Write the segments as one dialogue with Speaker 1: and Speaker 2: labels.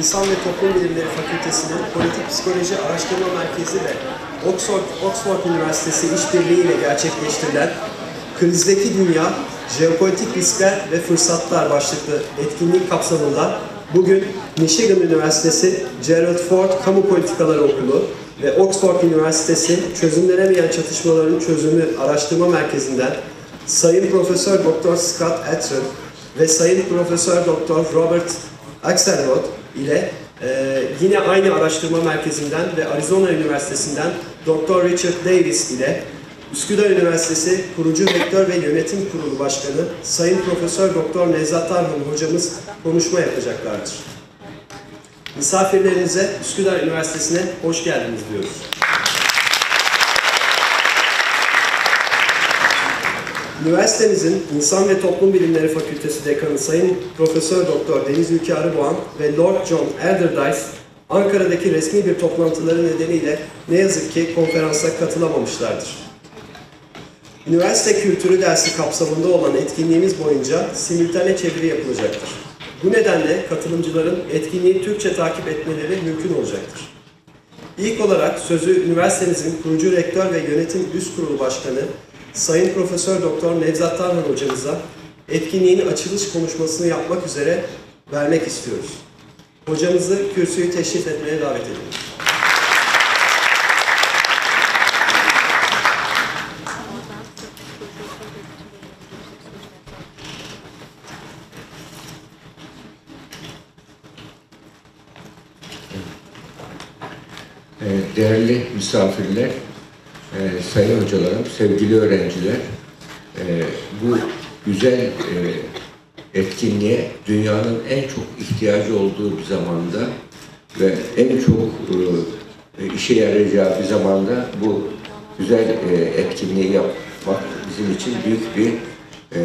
Speaker 1: İnsan ve Toplum Bilimleri Fakültesi'nin Politik Psikoloji Araştırma Merkezi ve Oxford, Oxford Üniversitesi işbirliği ile gerçekleştirilen Krizdeki Dünya, Jeopolitik Riskler ve Fırsatlar başlıklı etkinlik kapsamında bugün Michigan Üniversitesi Gerald Ford Kamu Politikaları Okulu ve Oxford Üniversitesi Çözümlenemeyen Çatışmaların Çözümü Araştırma Merkezi'nden Sayın Profesör Doktor Scott Atron ve Sayın Profesör Doktor Robert Axelrod ile e, yine aynı araştırma merkezinden ve Arizona Üniversitesi'nden Doktor Richard Davis ile Üsküdar Üniversitesi Kurucu Rektör ve Yönetim Kurulu Başkanı Sayın Profesör Doktor Nevzat Tarhan hocamız konuşma yapacaklardır. Misafirlerinize Üsküdar Üniversitesi'ne hoş geldiniz diyoruz. Üniversitemizin İnsan ve Toplum Bilimleri Fakültesi Dekanı Sayın Profesör Doktor Deniz Ülke Arıboğan ve Lord John Elderdice Ankara'daki resmi bir toplantıları nedeniyle ne yazık ki konferansa katılamamışlardır. Üniversite kültürü dersi kapsamında olan etkinliğimiz boyunca simültane çeviri yapılacaktır. Bu nedenle katılımcıların etkinliği Türkçe takip etmeleri mümkün olacaktır. İlk olarak sözü üniversitemizin kurucu rektör ve yönetim üst kurulu başkanı Sayın Profesör Doktor Nevzat Tarhan hocamıza etkinliğin açılış konuşmasını yapmak üzere vermek istiyoruz. Hocamızı kürsüyü teşrif etmeye davet ediyoruz.
Speaker 2: Değerli misafirler, e, sayın hocalarım, sevgili öğrenciler, e, bu güzel e, etkinliğe dünyanın en çok ihtiyacı olduğu bir zamanda ve en çok e, işe yarayacağı bir zamanda bu güzel e, etkinliği yapmak bizim için büyük bir e,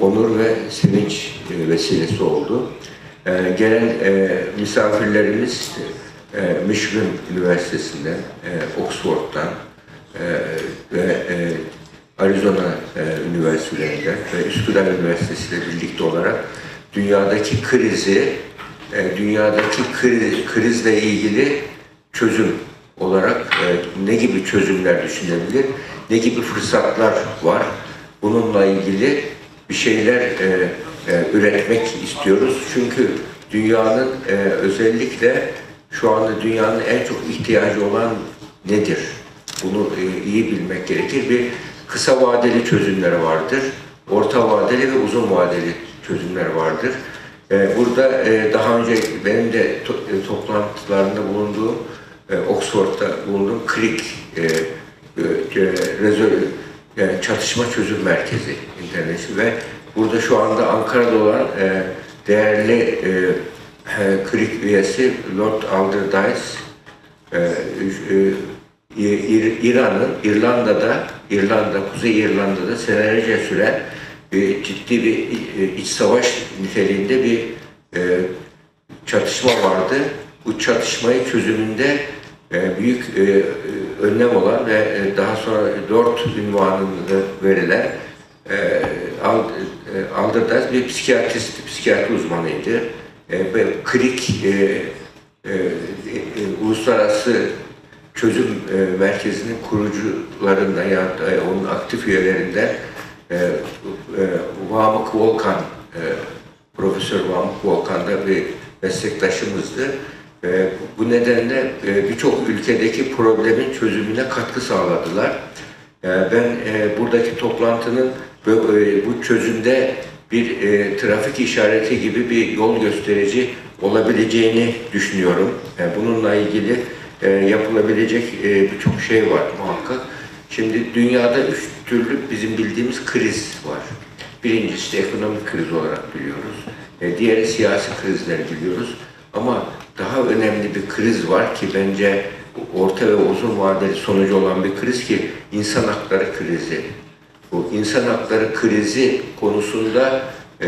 Speaker 2: onur ve sevinç e, vesilesi oldu. E, gelen e, misafirlerimiz e, Michigan Üniversitesi'nden, e, Oxford'dan ve e, Arizona e, Üniversitelerinden ve Üsküdar Üniversitesi ile birlikte olarak dünyadaki krizi, e, dünyadaki kriz, krizle ilgili çözüm olarak ne gibi çözümler düşünebilir, ne gibi fırsatlar var, bununla ilgili bir şeyler üretmek istiyoruz. Çünkü dünyanın özellikle şu anda dünyanın en çok ihtiyacı olan nedir? Bunu e, iyi bilmek gerekir. Bir kısa vadeli çözümler vardır. Orta vadeli ve uzun vadeli çözümler vardır. E, burada e, daha önce benim de to- toplantılarında bulunduğum Oxford'da bulunduğum yani çatışma çözüm merkezi interneti ve burada şu anda Ankara'da olan değerli KRİK üyesi Lord Alderdice e, e, İr- İran'ın İrlanda'da İrlanda Kuzey İrlanda'da senelerce süren ciddi bir e, iç savaş niteliğinde bir e, çatışma vardı. Bu çatışmayı çözümünde e, büyük e, önlem olan ve daha sonra dört ünvanını verilen e, Ald- Alderdice bir psikiyatrist, psikiyatri uzmanıydı. Ve KRİK Uluslararası Çözüm e, Merkezi'nin kurucularından ya da e, onun aktif üyelerinden e, e, Vamık Volkan e, Profesör Vamık Volkan da bir meslektaşımızdı. E, bu nedenle e, birçok ülkedeki problemin çözümüne katkı sağladılar. E, ben e, buradaki toplantının e, bu çözümde bir e, trafik işareti gibi bir yol gösterici olabileceğini düşünüyorum. E, bununla ilgili e, yapılabilecek e, birçok şey var muhakkak. Şimdi dünyada üç türlü bizim bildiğimiz kriz var. Birincisi ekonomik kriz olarak biliyoruz. E, diğeri siyasi krizleri biliyoruz. Ama daha önemli bir kriz var ki bence orta ve uzun vadeli sonucu olan bir kriz ki insan hakları krizi. Bu insan hakları krizi konusunda e,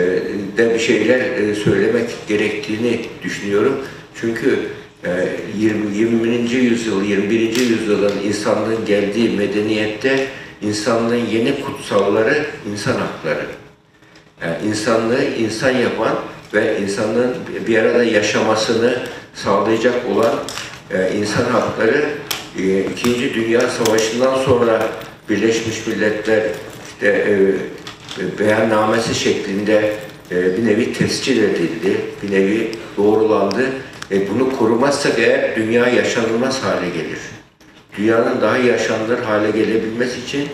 Speaker 2: de bir şeyler e, söylemek gerektiğini düşünüyorum. Çünkü 20, 20. yüzyıl, 21. yüzyılın insanlığın geldiği medeniyette insanlığın yeni kutsalları insan hakları. Yani insanlığı insan yapan ve insanlığın bir arada yaşamasını sağlayacak olan e, insan hakları e, İkinci Dünya Savaşı'ndan sonra Birleşmiş Milletler işte e, beyannamesi şeklinde bir nevi tescil edildi, bir nevi doğrulandı. E, bunu korumazsak eğer dünya yaşanılmaz hale gelir. Dünyanın daha yaşanılır hale gelebilmesi için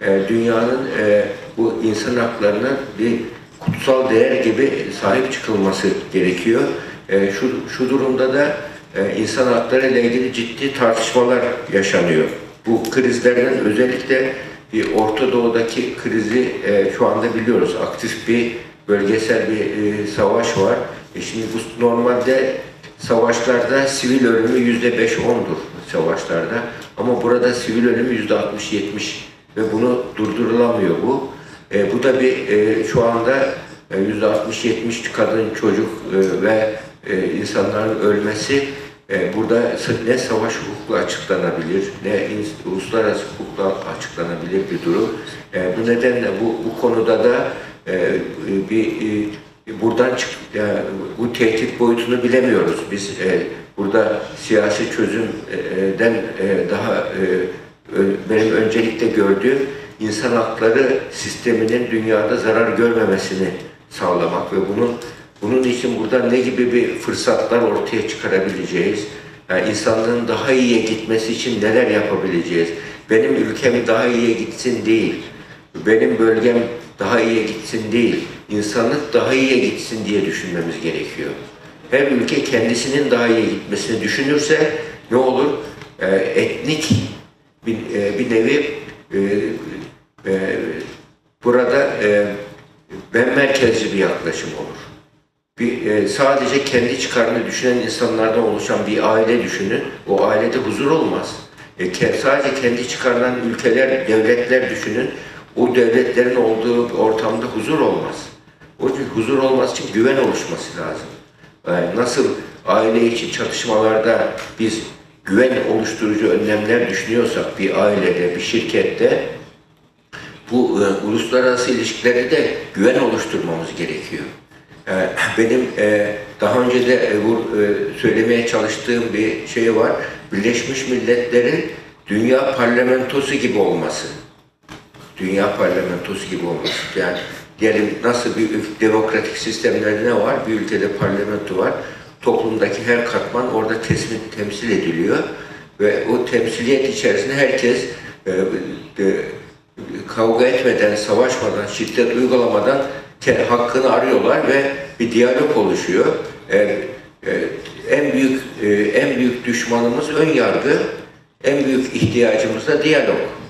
Speaker 2: e, dünyanın e, bu insan haklarına bir kutsal değer gibi sahip çıkılması gerekiyor. E, şu, şu durumda da e, insan hakları ile ilgili ciddi tartışmalar yaşanıyor. Bu krizlerden özellikle bir Orta Doğu'daki krizi e, şu anda biliyoruz. Aktif bir bölgesel bir e, savaş var. E şimdi bu normalde savaşlarda sivil ölümü yüzde beş ondur savaşlarda. Ama burada sivil ölümü yüzde altmış yetmiş ve bunu durdurulamıyor bu. E, bu da bir e, şu anda yüzde altmış yetmiş kadın, çocuk e, ve e, insanların ölmesi e, burada ne savaş hukukla açıklanabilir, ne uluslararası hukukla açıklanabilir bir durum. E, bu nedenle bu, bu konuda da e, bir e, buradan çık, yani bu tehdit boyutunu bilemiyoruz. Biz e, burada siyasi çözümden e, daha e, benim öncelikle gördüğüm insan hakları sisteminin dünyada zarar görmemesini sağlamak ve bunun bunun için burada ne gibi bir fırsatlar ortaya çıkarabileceğiz? Yani insanlığın daha iyiye gitmesi için neler yapabileceğiz? Benim ülkem daha iyiye gitsin değil, benim bölgem daha iyiye gitsin değil, insanlık daha iyiye gitsin diye düşünmemiz gerekiyor. Her ülke kendisinin daha iyi gitmesini düşünürse ne olur? Ee, etnik bir, e, bir nevi e, e, burada e, ben merkezci bir yaklaşım olur. Bir, e, sadece kendi çıkarını düşünen insanlardan oluşan bir aile düşünün. O ailede huzur olmaz. E, ke- sadece kendi çıkarından ülkeler, devletler düşünün. O devletlerin olduğu ortamda huzur olmaz. O yüzden huzur olması için güven oluşması lazım. Yani nasıl aile içi çatışmalarda biz güven oluşturucu önlemler düşünüyorsak bir ailede, bir şirkette bu e, uluslararası ilişkilerde de güven oluşturmamız gerekiyor. E, benim e, daha önce de e, bu e, söylemeye çalıştığım bir şey var. Birleşmiş Milletler'in dünya parlamentosu gibi olması. Dünya parlamentosu gibi olması. Yani diyelim nasıl bir demokratik sistemlerde ne var? Bir ülkede parlamento var. Toplumdaki her katman orada teslim, temsil ediliyor. Ve o temsiliyet içerisinde herkes e, e, kavga etmeden, savaşmadan, şiddet uygulamadan hakkını arıyorlar ve bir diyalog oluşuyor. E, e, en büyük e, en büyük düşmanımız ön yargı, en büyük ihtiyacımız da diyalog.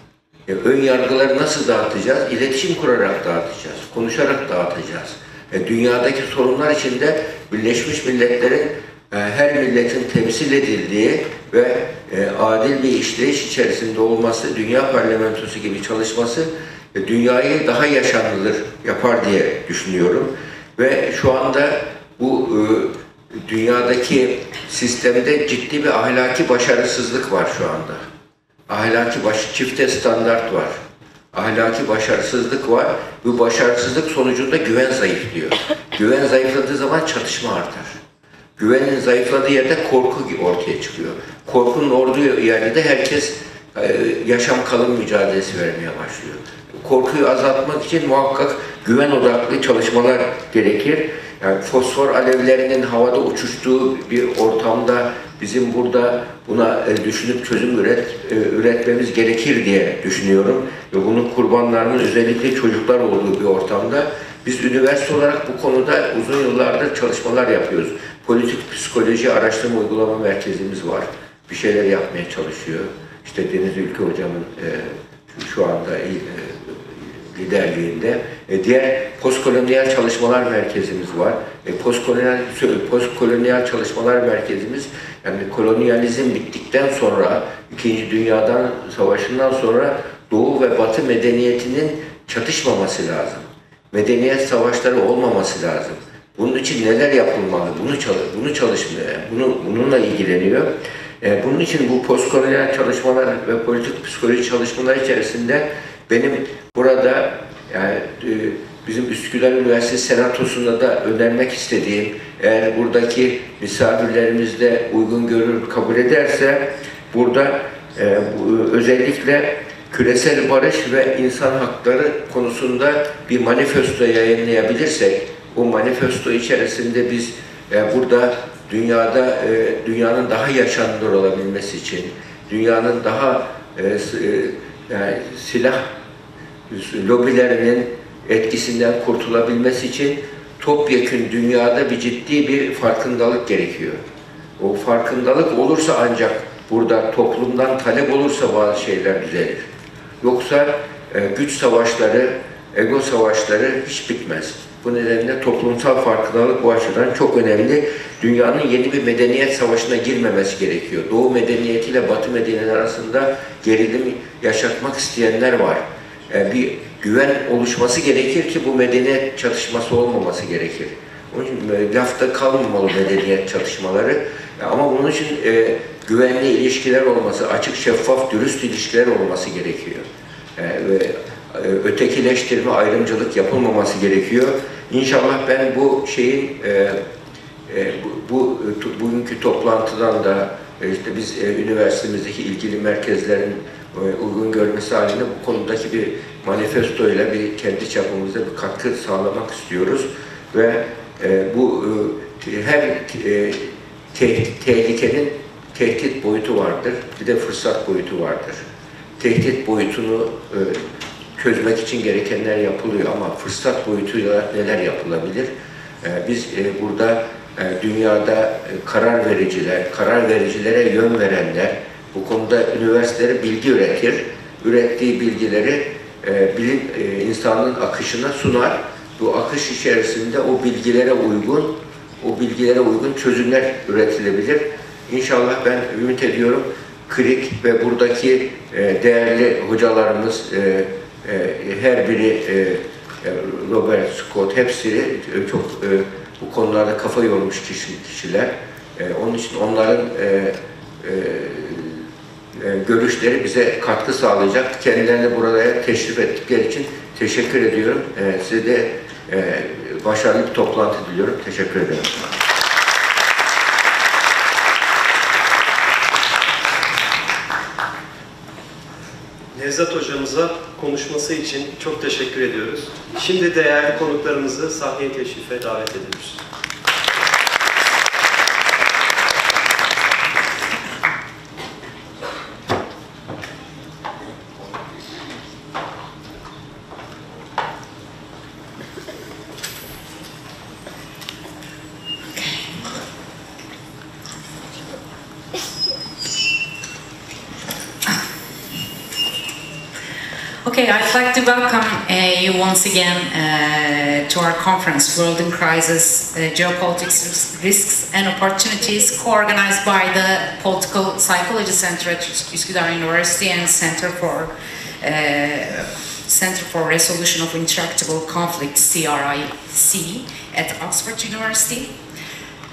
Speaker 2: E, ön yargıları nasıl dağıtacağız? İletişim kurarak dağıtacağız, konuşarak dağıtacağız. E, dünyadaki sorunlar içinde Birleşmiş Milletler'in e, her milletin temsil edildiği ve e, adil bir işleyiş içerisinde olması, dünya parlamentosu gibi çalışması e, dünyayı daha yaşanılır yapar diye düşünüyorum. Ve şu anda bu e, dünyadaki sistemde ciddi bir ahlaki başarısızlık var şu anda ahlaki baş, çifte standart var. Ahlaki başarısızlık var. Bu başarısızlık sonucunda güven zayıflıyor. Güven zayıfladığı zaman çatışma artar. Güvenin zayıfladığı yerde korku ortaya çıkıyor. Korkunun olduğu yerde de herkes e, yaşam kalım mücadelesi vermeye başlıyor. Korkuyu azaltmak için muhakkak güven odaklı çalışmalar gerekir. Yani fosfor alevlerinin havada uçuştuğu bir ortamda bizim burada buna e, düşünüp çözüm üret, e, üretmemiz gerekir diye düşünüyorum. Ve bunun kurbanlarının özellikle çocuklar olduğu bir ortamda biz üniversite olarak bu konuda uzun yıllardır çalışmalar yapıyoruz. Politik psikoloji araştırma uygulama merkezimiz var. Bir şeyler yapmaya çalışıyor. İşte Deniz Ülke hocamın e, şu- anda liderliğinde. E, diğer postkolonyal çalışmalar merkezimiz var. E, postkolonyal postkolonyal çalışmalar merkezimiz yani kolonyalizm bittikten sonra İkinci Dünya'dan Savaşı'ndan sonra Doğu ve Batı medeniyetinin çatışmaması lazım. Medeniyet savaşları olmaması lazım. Bunun için neler yapılmalı? Bunu çalış, bunu çalışmıyor. Bunu bununla ilgileniyor. E, bunun için bu postkolonyal çalışmalar ve politik psikoloji çalışmalar içerisinde benim burada yani e, bizim Üsküdar Üniversitesi Senatosu'nda da önermek istediğim, eğer buradaki misafirlerimiz de uygun görür, kabul ederse, burada e, özellikle küresel barış ve insan hakları konusunda bir manifesto yayınlayabilirsek, bu manifesto içerisinde biz e, burada dünyada e, dünyanın daha yaşanılır olabilmesi için, dünyanın daha e, e, yani silah lobilerinin etkisinden kurtulabilmesi için topyekün dünyada bir ciddi bir farkındalık gerekiyor. O farkındalık olursa ancak burada toplumdan talep olursa bazı şeyler düzelir. Yoksa e, güç savaşları, ego savaşları hiç bitmez. Bu nedenle toplumsal farkındalık bu açıdan çok önemli. Dünyanın yeni bir medeniyet savaşına girmemesi gerekiyor. Doğu medeniyetiyle Batı medeniyeti arasında gerilim yaşatmak isteyenler var. E, bir güven oluşması gerekir ki bu medeniyet çatışması olmaması gerekir. Onun için e, lafta kalmamalı medeniyet çatışmaları. E, Ama bunun için e, güvenli ilişkiler olması, açık, şeffaf, dürüst ilişkiler olması gerekiyor. E, ve ötekileştirme, ayrımcılık yapılmaması gerekiyor. İnşallah ben bu şeyin e, e, bu, bu e, bugünkü toplantıdan da e, işte biz e, üniversitemizdeki ilgili merkezlerin e, uygun görmesi halinde bu konudaki bir manifesto ile bir kendi çapımızda bir katkı sağlamak istiyoruz ve e, bu e, her e, te- tehlikenin tehdit boyutu vardır, bir de fırsat boyutu vardır. Tehdit boyutunu e, çözmek için gerekenler yapılıyor ama fırsat boyutuyla neler yapılabilir? E, biz e, burada e, dünyada e, karar vericiler, karar vericilere yön verenler, bu konuda üniversiteleri bilgi üretir, ürettiği bilgileri bilim insanlığın akışına sunar. Bu akış içerisinde o bilgilere uygun, o bilgilere uygun çözümler üretilebilir. İnşallah ben ümit ediyorum KRİK ve buradaki değerli hocalarımız e, her biri e, e, Robert Scott hepsi çok bu konularda kafa yormuş kişi, kişiler. Onun için onların görüşleri bize katkı sağlayacak. Kendilerine buraya teşrif ettikleri için teşekkür ediyorum. Size de başarılı bir toplantı diliyorum. Teşekkür ederim.
Speaker 1: Nevzat hocamıza konuşması için çok teşekkür ediyoruz. Şimdi değerli konuklarımızı sahneye teşrife davet ediyoruz.
Speaker 3: I'd like to welcome uh, you once again uh, to our conference, World in Crisis, uh, Geopolitics, Risks- and Opportunities, co-organized by the Political Psychology Center at Üsküdar University and Center for uh, Center for Resolution of Intractable Conflict, CRIC, at Oxford University.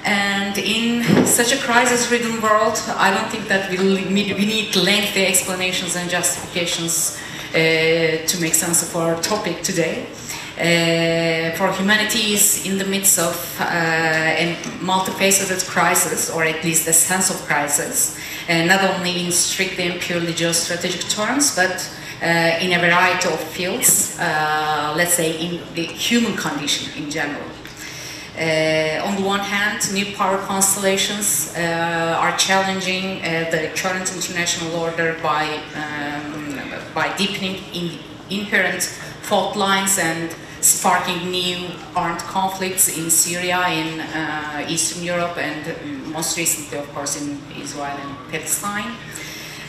Speaker 3: And in such a crisis-ridden world, I don't think that we need, we need lengthy explanations and justifications to make sense of our topic today. Uh, for humanity is in the midst of uh, a multifaceted crisis, or at least a sense of crisis, uh, not only in strictly and purely geostrategic terms, but uh, in a variety of fields, uh, let's say in the human condition in general. Uh, on the one hand, new power constellations uh, are challenging uh, the current international order by, um, by deepening in inherent fault lines and sparking new armed conflicts in Syria, in uh, Eastern Europe, and most recently, of course, in Israel and Palestine.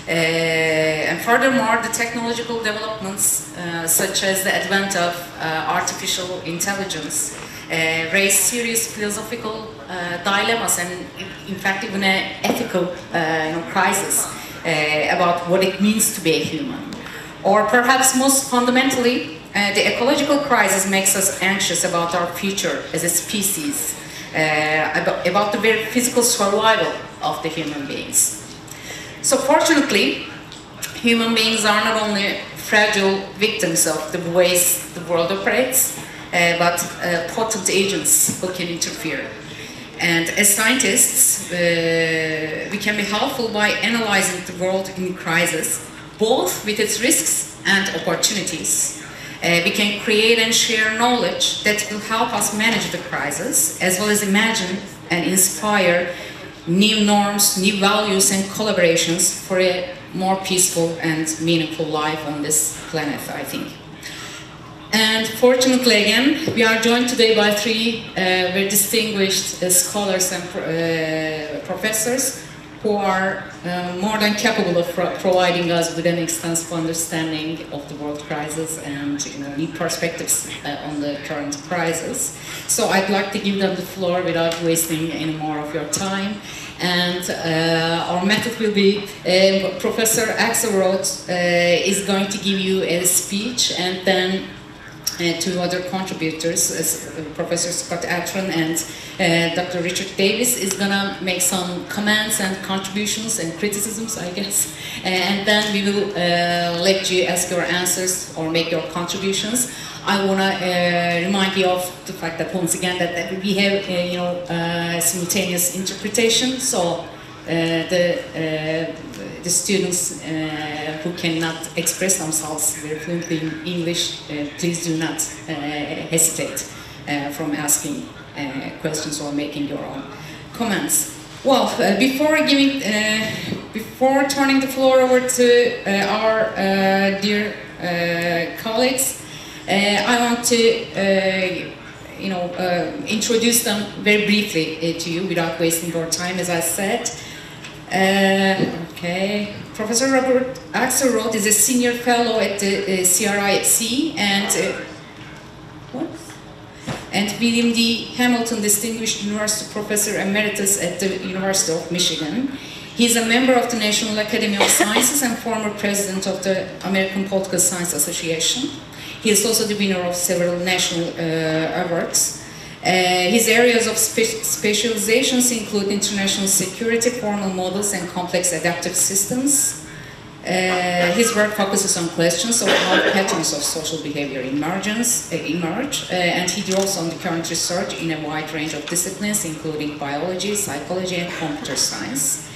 Speaker 3: Uh, and furthermore, the technological developments, uh, such as the advent of artificial intelligence, uh, raise serious philosophical uh, dilemmas and, in- fact, even an ethical uh, you know, crisis uh, about what it means to be a human. Or perhaps most fundamentally, uh, the ecological crisis makes us anxious about our future as a species, about, about the very physical survival of the human beings. So fortunately, human beings are not only fragile victims of the ways the world operates, but uh, potent agents who can interfere. And as scientists, uh, we can be helpful by analyzing the world in crisis, both with its risks and opportunities. Uh, we can create and share knowledge that will help us manage the crisis, as well as imagine and inspire new norms, new values, and collaborations for a more peaceful and meaningful life on this planet, I think. And fortunately, again, we are joined today by three uh, very distinguished uh, scholars and pro- uh, professors who are uh, more than capable of pro- providing us with an extensive understanding of the world crisis and you know, new perspectives uh, on the current crisis. So I'd like to give them the floor without wasting any more of your time. And uh, our method will be uh, Professor Axelrod uh, is going to give you a speech and then uh, two other contributors, uh, Professor Scott Atran and uh, Dr. Richard Davis, is gonna make some comments and contributions and criticisms, I guess, Uh, and then we will let you ask your answers or make your contributions. I wanna uh, remind you of the fact that once again that, that we have, uh, you know, uh, simultaneous interpretation, so the the students uh, who cannot express themselves very fluently in English, uh, please do not uh, hesitate from asking questions or making your own comments. Well, before giving, before turning the floor over to our dear colleagues, I want to you know, uh, introduce them very briefly uh, to you without wasting your time, as I said. Uh, okay, Professor Robert Axelrod is a senior fellow at the uh, CRIC and uh, what? And William D. Hamilton, Distinguished University Professor Emeritus at the University of Michigan. He's a member of the National Academy of Sciences and former president of the American Political Science Association. He is also the winner of several national uh, awards. Uh, his areas of spe- specializations include international security, formal models, and complex adaptive systems. Uh, his work focuses on questions of how patterns of social behavior emergence, uh, emerge, uh, and he draws on the current research in a wide range of disciplines, including biology, psychology, and computer science.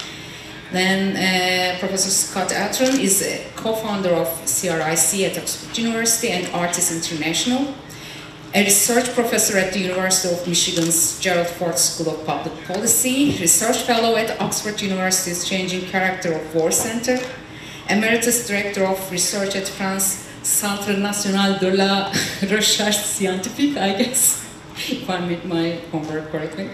Speaker 3: Then uh, Professor Scott Atran is a co-founder of CRIC at Oxford University and Artis International, a research professor at the University of Michigan's Gerald Ford School of Public Policy, research fellow at Oxford University's Changing Character of War Center, emeritus director of research at France Centre National de la Recherche Scientifique, I guess, if I made my homework correctly,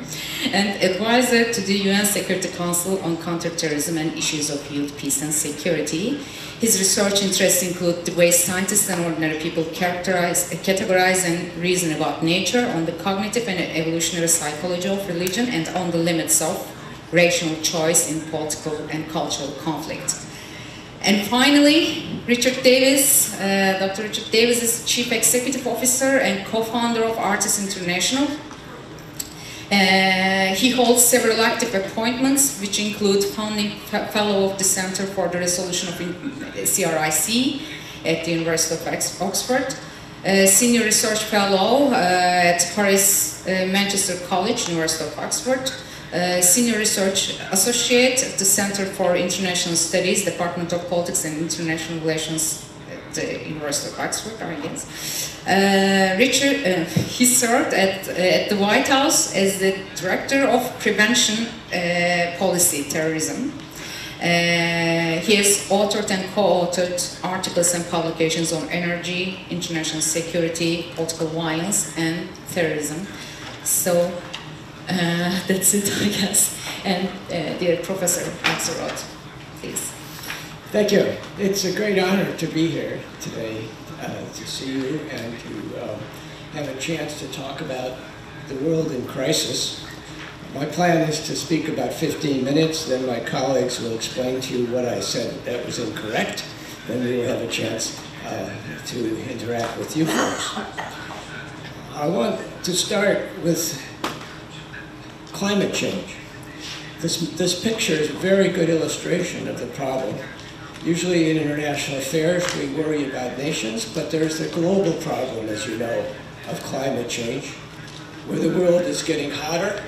Speaker 3: and advisor to the UN Security Council on counterterrorism and issues of youth, peace, and security. His research interests include the way scientists and ordinary people characterize, categorize and reason about nature, on the cognitive and evolutionary psychology of religion, and on the limits of rational choice in political and cultural conflict. And finally, Richard Davis. Uh, Dr. Richard Davis is Chief Executive Officer and co-founder of Artis International. Uh, he holds several active appointments, which include founding fellow of the Center for the Resolution of CRIC at the University of Oxford, uh, senior research fellow uh, at Harris uh, Manchester College, University of Oxford, senior research associate at the Center for International Studies, Department of Politics and International Relations at the University of Oxford, I guess. Uh, Richard, uh, he served at, uh, at the White House as the Director of Prevention uh, Policy Terrorism. Uh, he has authored and co-authored articles and publications on energy, international security, political violence, and terrorism. So uh, that's it, I guess. And dear Professor Axelrod, please.
Speaker 4: Thank you. It's a great honor to be here today, uh, to see you and to uh, have a chance to talk about the world in crisis. My plan is to speak about 15 minutes, then my colleagues will explain to you what I said that was incorrect, then we will have a chance uh, to interact with you folks. I want to start with climate change. This, this picture is a very good illustration of the problem. Usually in international affairs, we worry about nations, but there's the global problem, as you know, of climate change, where the world is getting hotter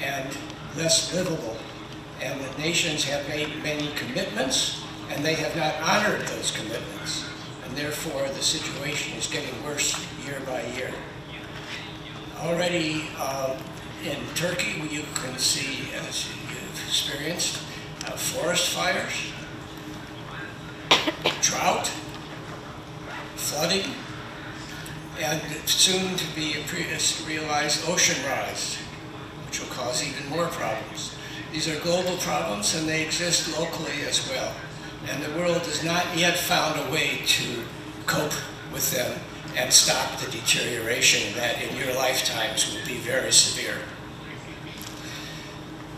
Speaker 4: and less livable. And the nations have made many commitments, and they have not honored those commitments. And therefore, the situation is getting worse year by year. Already um, in Turkey, you can see, as you've experienced, uh, forest fires, drought, flooding, and soon to be realized ocean rise, which will cause even more problems. These are global problems and they exist locally as well. And the world has not yet found a way to cope with them and stop the deterioration that in your lifetimes will be very severe.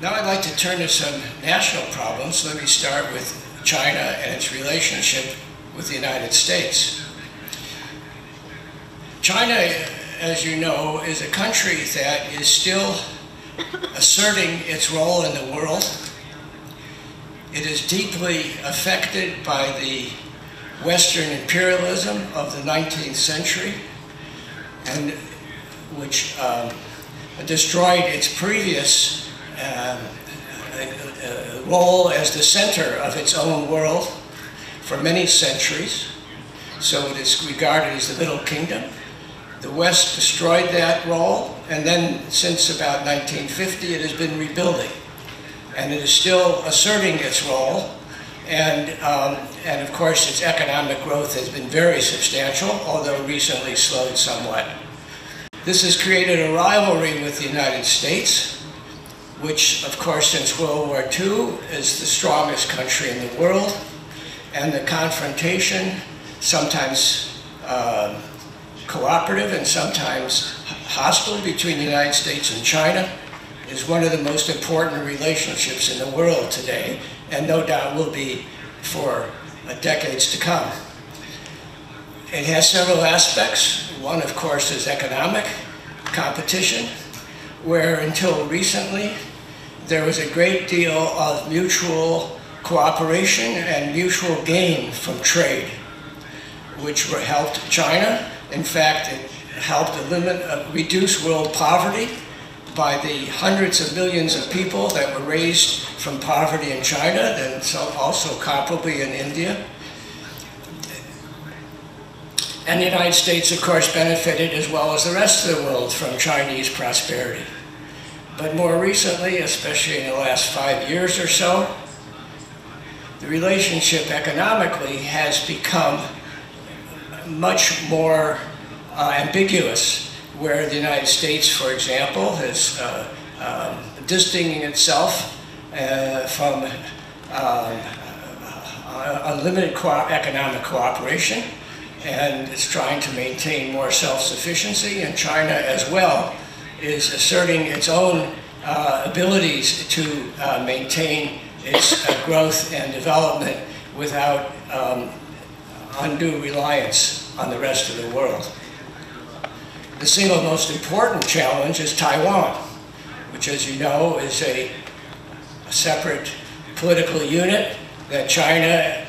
Speaker 4: Now I'd like to turn to some national problems. Let me start with China and its relationship with the United States. China, as you know, is a country that is still asserting its role in the world. It is deeply affected by the Western imperialism of the 19th century, and which um, destroyed its previous um, role as the center of its own world for many centuries. So it is regarded as the Middle Kingdom. The West destroyed that role, and then since about 1950, it has been rebuilding. And it is still asserting its role, and, um, and of course its economic growth has been very substantial, although recently slowed somewhat. This has created a rivalry with the United States, which of course since World War II is the strongest country in the world, and the confrontation, sometimes uh, cooperative and sometimes hostile between the United States and China is one of the most important relationships in the world today, and no doubt will be for decades to come. It has several aspects. One, of course, is economic competition, where until recently, there was a great deal of mutual cooperation and mutual gain from trade, which helped China in fact, it helped eliminate, uh, reduce world poverty by the hundreds of millions of people that were raised from poverty in China and so also comparably in India. And the United States, of course, benefited as well as the rest of the world from Chinese prosperity. But more recently, especially in the last five years or so, the relationship economically has become much more uh, ambiguous, where the United States, for example, is uh, um, distancing itself uh, from um, uh, unlimited co economic cooperation and is trying to maintain more self-sufficiency, and China as well is asserting its own uh, abilities to uh, maintain its growth and development without um, undue reliance on the rest of the world. The single most important challenge is Taiwan, which as you know is a, a separate political unit that China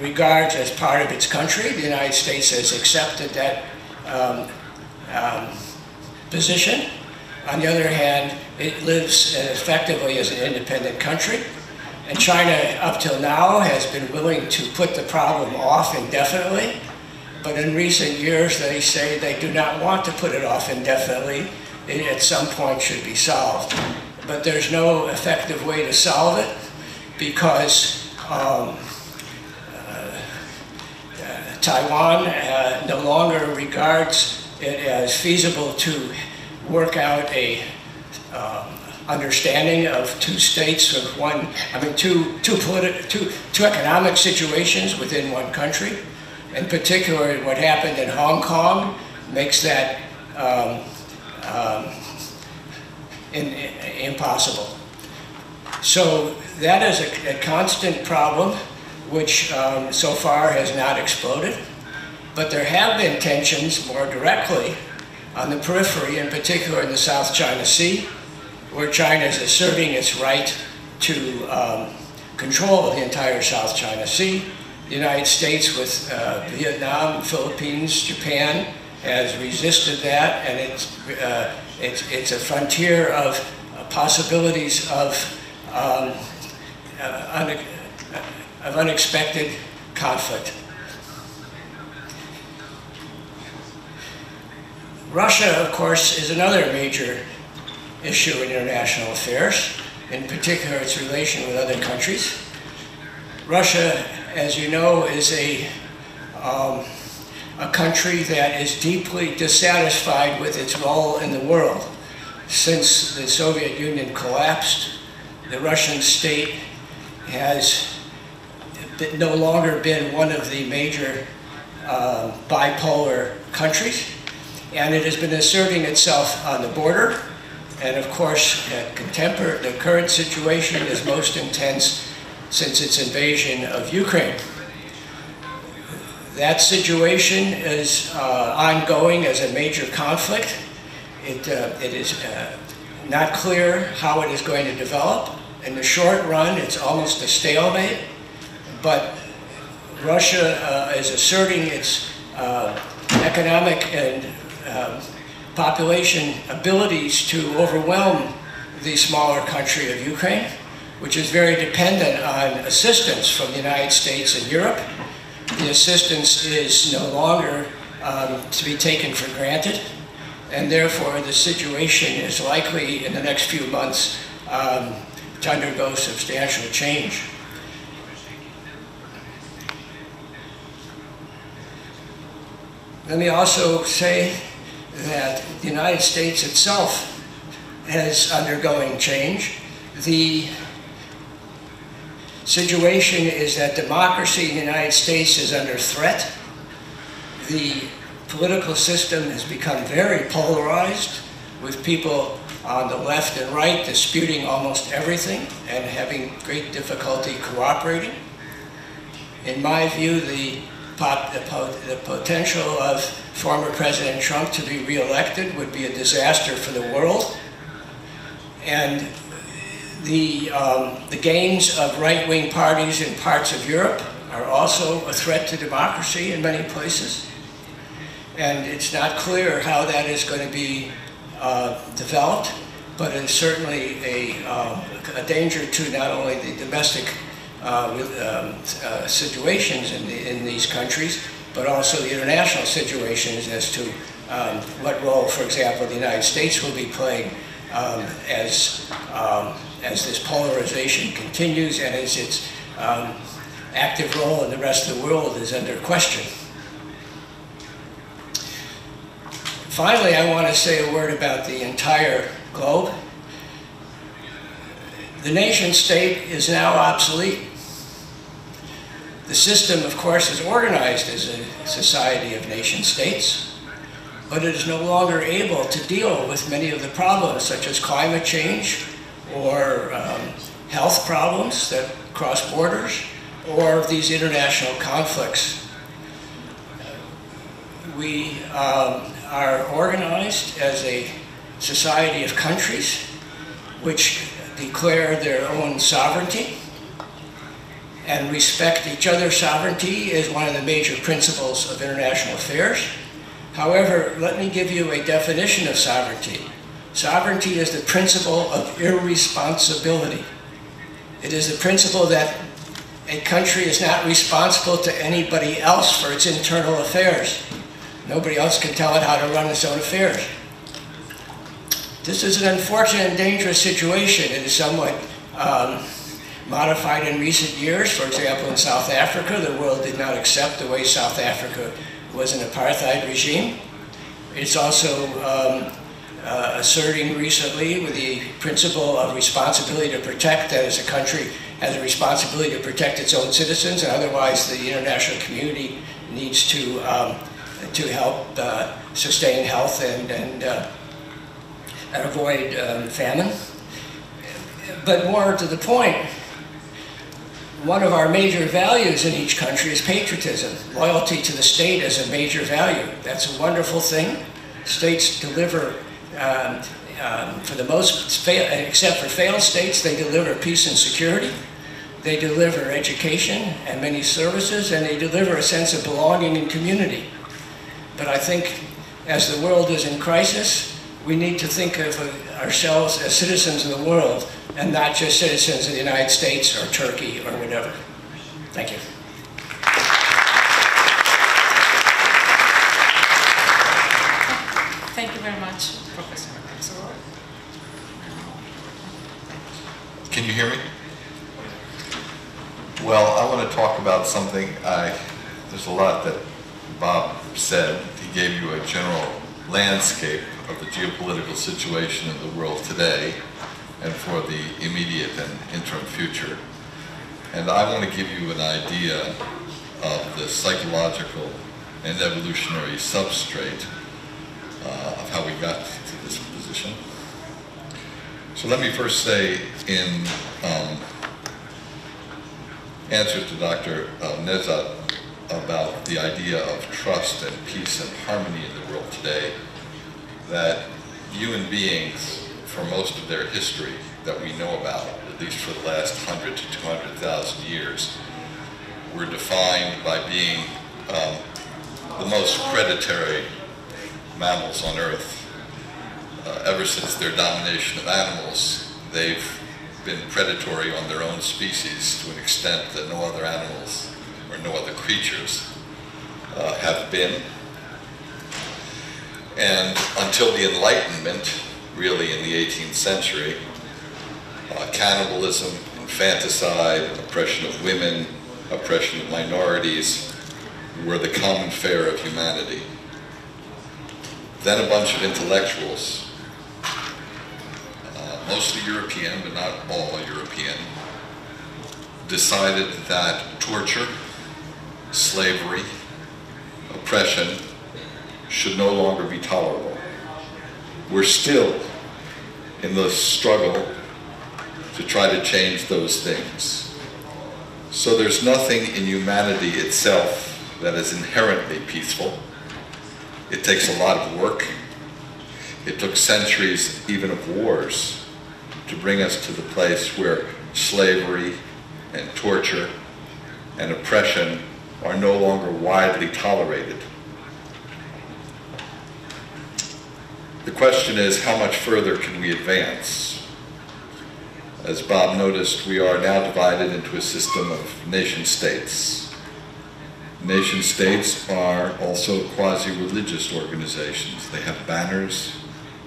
Speaker 4: regards as part of its country. The United States has accepted that um, um, position. On the other hand, it lives effectively as an independent country. And China, up till now, has been willing to put the problem off indefinitely. But in recent years, they say they do not want to put it off indefinitely. It at some point should be solved. But there's no effective way to solve it because um, uh, Taiwan uh, no longer regards it as feasible to work out a um, understanding of two states of one, I mean, two, two, politi two, two economic situations within one country. In particular, what happened in Hong Kong makes that um, um, in, in, impossible. So that is a, a constant problem which um, so far has not exploded. But there have been tensions more directly on the periphery, in particular in the South China Sea, where China is asserting its right to um, control the entire South China Sea. The United States with uh, Vietnam, Philippines, Japan, has resisted that, and it's, uh, it's, it's a frontier of uh, possibilities of, um, uh, une- of unexpected conflict. Russia, of course, is another major issue in international affairs, in particular its relation with other countries. Russia, as you know, is a, um, a country that is deeply dissatisfied with its role in the world. Since the Soviet Union collapsed, the Russian state has no longer been one of the major uh, bipolar countries, and it has been asserting itself on the border. And of course, uh, contemporary, the current situation is most intense since its invasion of Ukraine. That situation is uh, ongoing as a major conflict. It, uh, it is uh, not clear how it is going to develop. In the short run, it's almost a stalemate, but Russia uh, is asserting its uh, economic and um, population abilities to overwhelm the smaller country of Ukraine, which is very dependent on assistance from the United States and Europe. The assistance is no longer um, to be taken for granted, and therefore the situation is likely in the next few months um, to undergo substantial change. Let me also say that the United States itself is undergoing change. The situation is that democracy in the United States is under threat. The political system has become very polarized, with people on the left and right disputing almost everything and having great difficulty cooperating. In my view, the, pot, the, po- the potential of former President Trump to be reelected would be a disaster for the world. And the, um, the gains of right-wing parties in parts of Europe are also a threat to democracy in many places. And it's not clear how that is going to be uh, developed, but it's certainly a, um, a danger to not only the domestic uh, with, um, uh, situations in, the, in these countries, but also the international situations as to um, what role, for example, the United States will be playing um, as, um, as this polarization continues and as its um, active role in the rest of the world is under question. Finally, I want to say a word about the entire globe. The nation state is now obsolete. The system, of course, is organized as a society of nation states, but it is no longer able to deal with many of the problems, such as climate change or um, health problems that cross borders, or these international conflicts. We um, are organized as a society of countries which declare their own sovereignty and respect each other's sovereignty is one of the major principles of international affairs. However, let me give you a definition of sovereignty. Sovereignty is the principle of irresponsibility. It is the principle that a country is not responsible to anybody else for its internal affairs. Nobody else can tell it how to run its own affairs. This is an unfortunate and dangerous situation. It is somewhat um, modified in recent years. For example, in South Africa, the world did not accept the way South Africa was an apartheid regime. It's also um, uh, asserting recently with the principle of responsibility to protect, that as a country has a responsibility to protect its own citizens, and otherwise the international community needs to, um, to help uh, sustain health and, and, uh, and avoid um, famine. But more to the point, one of our major values in each country is patriotism. Loyalty to the state is a major value. That's a wonderful thing. States deliver, um, um, for the most, except for failed states, they deliver peace and security. They deliver education and many services, and they deliver a sense of belonging and community. But I think as the world is in crisis, we need to think of uh, ourselves as citizens of the world and not just citizens of the United States or Turkey or whatever. Thank you.
Speaker 3: Thank you very much, Professor.
Speaker 5: Can you hear me? Well, I want to talk about something I, there's a lot that Bob said. He gave you a general landscape of the geopolitical situation in the world today and for the immediate and interim future. And I want to give you an idea of the psychological and evolutionary substrate uh, of how we got to this position. So let me first say in um, answer to Dr. Uh, Nevzat about the idea of trust and peace and harmony in the world today, that human beings, for most of their history that we know about, at least for the last 100 to 200,000 years, were defined by being um, the most predatory mammals on Earth. Uh, ever since their domination of animals, they've been predatory on their own species to an extent that no other animals or no other creatures uh, have been. And until the Enlightenment, really in the 18th century, uh, cannibalism, infanticide, oppression of women, oppression of minorities were the common fare of humanity. Then a bunch of intellectuals, uh, mostly European, but not all European, decided that torture, slavery, oppression should no longer be tolerable. We're still in the struggle to try to change those things. So there's nothing in humanity itself that is inherently peaceful. It takes a lot of work. It took centuries, even of wars, to bring us to the place where slavery and torture and oppression are no longer widely tolerated. The question is, how much further can we advance? As Bob noticed, we are now divided into a system of nation states. Nation states are also quasi-religious organizations. They have banners,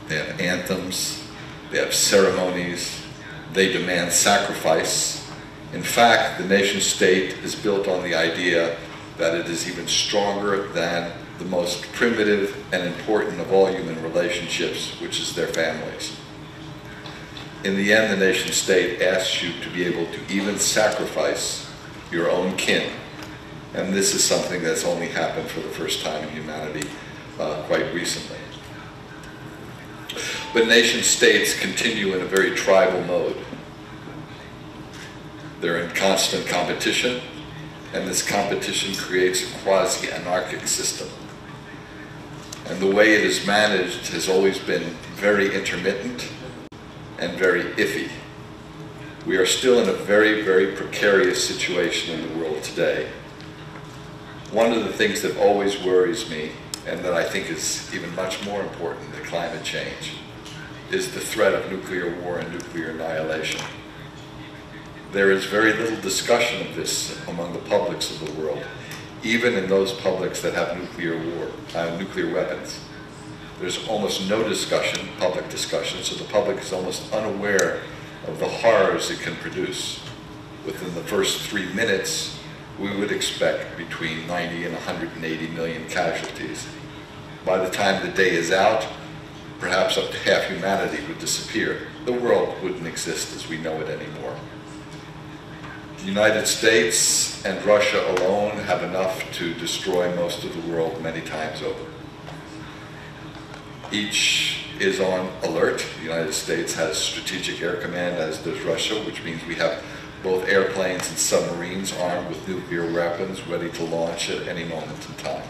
Speaker 5: they have anthems, they have ceremonies, they demand sacrifice. In fact, the nation state is built on the idea that it is even stronger than the most primitive and important of all human relationships, which is their families. In the end, the nation state asks you to be able to even sacrifice your own kin. And this is something that's only happened for the first time in humanity uh, quite recently. But nation states continue in a very tribal mode. They're in constant competition, and this competition creates a quasi-anarchic system. And the way it is managed has always been very intermittent and very iffy. We are still in a very, very precarious situation in the world today. One of the things that always worries me, and that I think is even much more important than climate change, is the threat of nuclear war and nuclear annihilation. There is very little discussion of this among the publics of the world, even in those publics that have nuclear war, uh, nuclear weapons. There's almost no discussion, public discussion, so the public is almost unaware of the horrors it can produce. Within the first three minutes, we would expect between 90 and 180 million casualties. By the time the day is out, perhaps up to half humanity would disappear. The world wouldn't exist as we know it anymore. The United States and Russia alone have enough to destroy most of the world many times over. Each is on alert. The United States has Strategic Air Command, as does Russia, which means we have both airplanes and submarines armed with nuclear weapons ready to launch at any moment in time.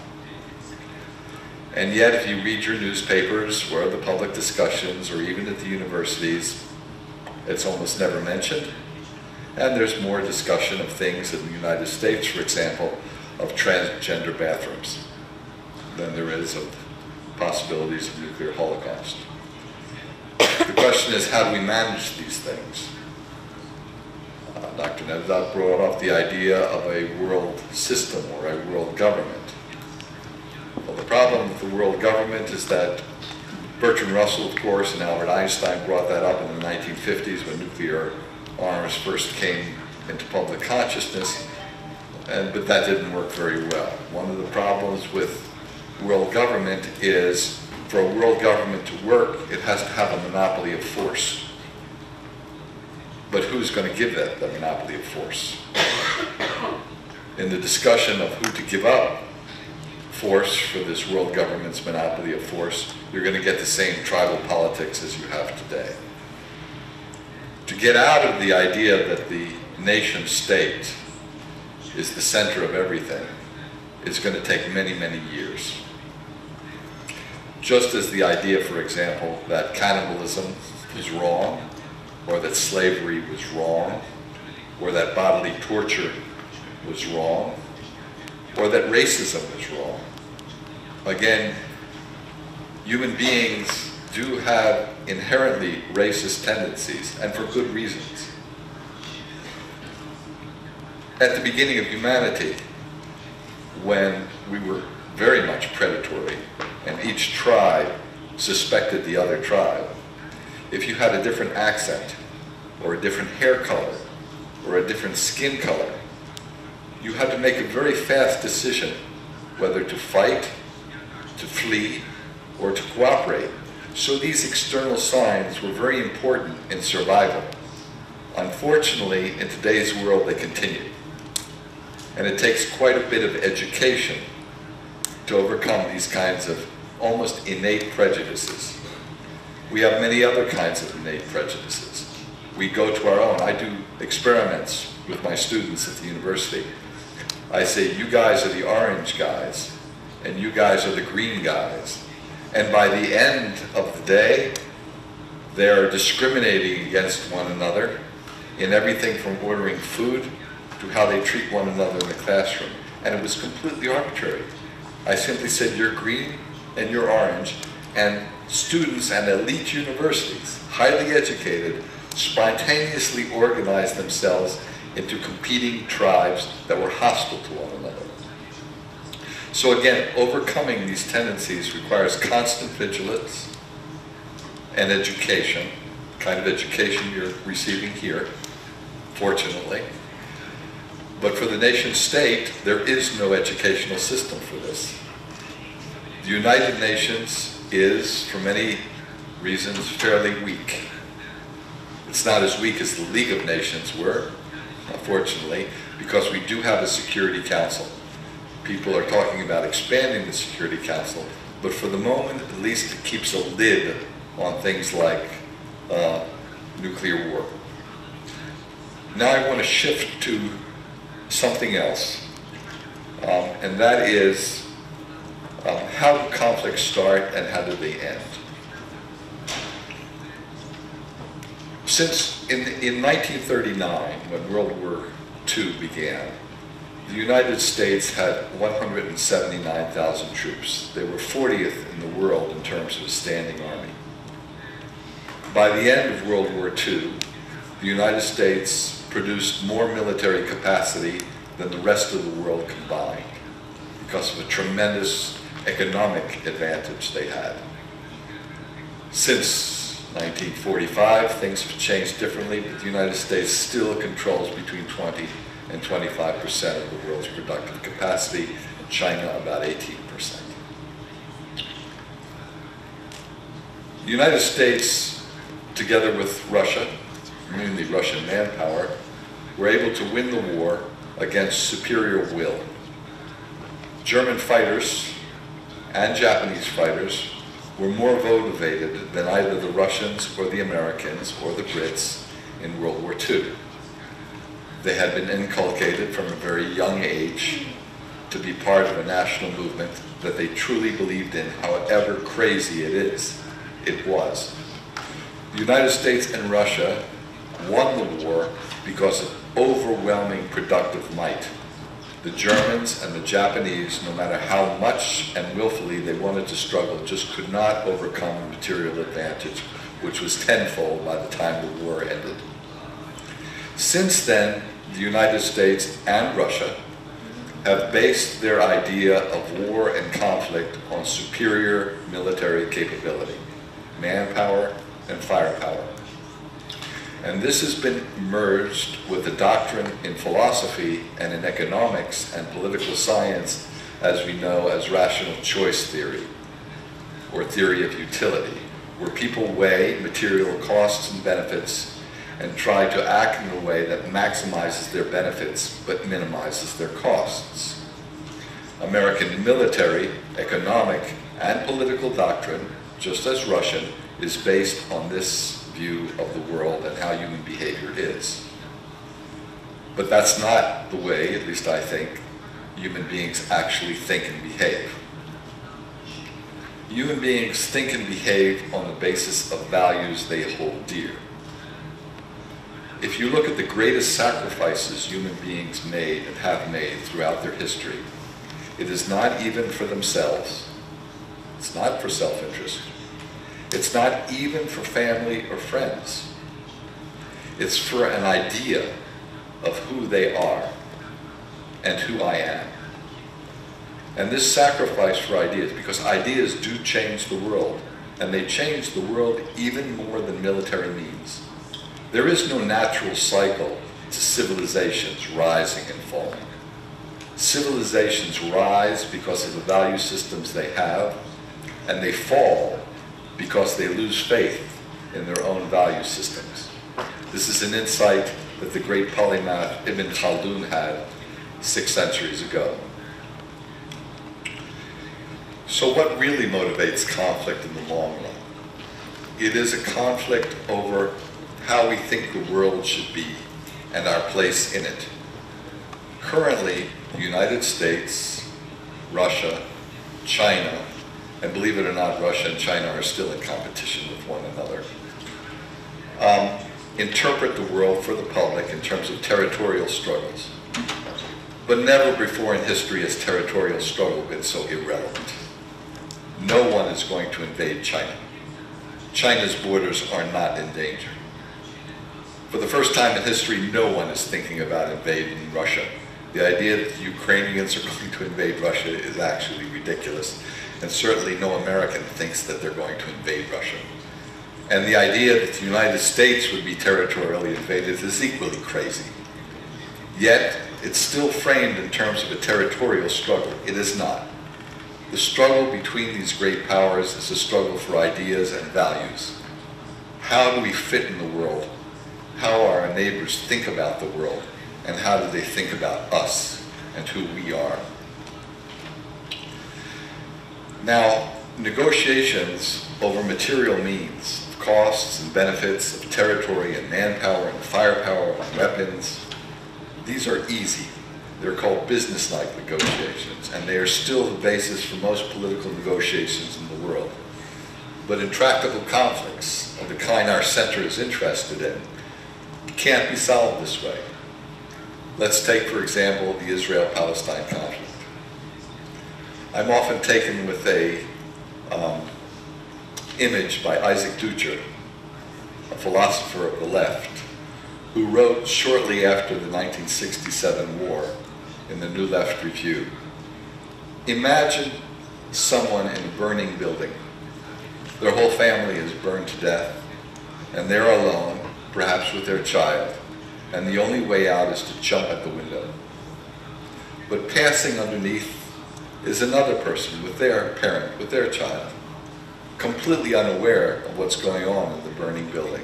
Speaker 5: And yet, if you read your newspapers or the public discussions or even at the universities, it's almost never mentioned. And there's more discussion of things in the United States, for example, of transgender bathrooms than there is of possibilities of nuclear holocaust. The question is, how do we manage these things? Uh, Dr. Nevzat brought up the idea of a world system or a world government. Well, the problem with the world government is that Bertrand Russell, of course, and Albert Einstein brought that up in the 1950s when nuclear arms first came into public consciousness, and, but that didn't work very well. One of the problems with world government is for a world government to work, it has to have a monopoly of force. But who's going to give that the monopoly of force? In the discussion of who to give up force for this world government's monopoly of force, you're going to get the same tribal politics as you have today. To get out of the idea that the nation state is the center of everything is going to take many, many years. Just as the idea, for example, that cannibalism was wrong, or that slavery was wrong, or that bodily torture was wrong, or that racism was wrong. Again, human beings do have inherently racist tendencies, and for good reasons. At the beginning of humanity, when we were very much predatory, and each tribe suspected the other tribe, if you had a different accent, or a different hair color, or a different skin color, you had to make a very fast decision whether to fight, to flee, or to cooperate. So these external signs were very important in survival. Unfortunately, in today's world, they continue. And it takes quite a bit of education to overcome these kinds of almost innate prejudices. We have many other kinds of innate prejudices. We go to our own. I do experiments with my students at the university. I say, you guys are the orange guys, and you guys are the green guys. And by the end of the day, they're discriminating against one another in everything from ordering food to how they treat one another in the classroom. And it was completely arbitrary. I simply said, you're green and you're orange. And students at elite universities, highly educated, spontaneously organized themselves into competing tribes that were hostile to one another. So again, overcoming these tendencies requires constant vigilance and education, the kind of education you're receiving here, fortunately. But for the nation state, there is no educational system for this. The United Nations is, for many reasons, fairly weak. It's not as weak as the League of Nations were, unfortunately, because we do have a Security Council. People are talking about expanding the Security Council, but for the moment, at least it keeps a lid on things like uh, nuclear war. Now I want to shift to something else, um, and that is um, how do conflicts start and how do they end? Since in, in 1939, when World War II began, the United States had 179,000 troops. They were 40th in the world in terms of a standing army. By the end of World War II, the United States produced more military capacity than the rest of the world combined because of a tremendous economic advantage they had. Since 1945, things have changed differently, but the United States still controls between 20 and 25 percent of the world's productive capacity, and China about 18 percent. The United States, together with Russia, mainly Russian manpower, were able to win the war against superior will. German fighters and Japanese fighters were more motivated than either the Russians or the Americans or the Brits in World War II. They had been inculcated from a very young age to be part of a national movement that they truly believed in, however crazy it is. It was. The United States and Russia won the war because of overwhelming productive might. The Germans and the Japanese, no matter how much and willfully they wanted to struggle, just could not overcome material advantage, which was tenfold by the time the war ended. Since then, the United States and Russia have based their idea of war and conflict on superior military capability, manpower and firepower. And this has been merged with the doctrine in philosophy and in economics and political science as we know as rational choice theory or theory of utility, where people weigh material costs and benefits and try to act in a way that maximizes their benefits but minimizes their costs. American military, economic, and political doctrine, just as Russian, is based on this view of the world and how human behavior is. But that's not the way, at least I think, human beings actually think and behave. Human beings think and behave on the basis of values they hold dear. If you look at the greatest sacrifices human beings made and have made throughout their history, it is not even for themselves. It's not for self-interest. It's not even for family or friends. It's for an idea of who they are and who I am. And this sacrifice for ideas, because ideas do change the world, and they change the world even more than military means. There is no natural cycle to civilizations rising and falling. Civilizations rise because of the value systems they have, and they fall because they lose faith in their own value systems. This is an insight that the great polymath Ibn Khaldun had six centuries ago. So what really motivates conflict in the long run? It is a conflict over how we think the world should be and our place in it. Currently, the United States, Russia, China, and believe it or not, Russia and China are still in competition with one another, um, interpret the world for the public in terms of territorial struggles. But never before in history has territorial struggle been so irrelevant. No one is going to invade China. China's borders are not in danger. For the first time in history, no one is thinking about invading Russia. The idea that the Ukrainians are going to invade Russia is actually ridiculous and certainly no American thinks that they're going to invade Russia. And the idea that the United States would be territorially invaded is equally crazy. Yet, it's still framed in terms of a territorial struggle. It is not. The struggle between these great powers is a struggle for ideas and values. How do we fit in the world? How our neighbors think about the world? And how do they think about us and who we are? Now, negotiations over material means, costs and benefits of territory and manpower and firepower and weapons, these are easy. They're called business-like negotiations, and they are still the basis for most political negotiations in the world. But intractable conflicts of the kind our center is interested in can't be solved this way. Let's take, for example, the Israel-Palestine conflict. I'm often taken with a um, image by Isaac Deutscher, a philosopher of the left, who wrote shortly after the 1967 war in the New Left Review. Imagine someone in a burning building. Their whole family is burned to death, and they're alone, perhaps with their child, and the only way out is to jump at the window. But passing underneath is another person with their parent, with their child, completely unaware of what's going on in the burning building.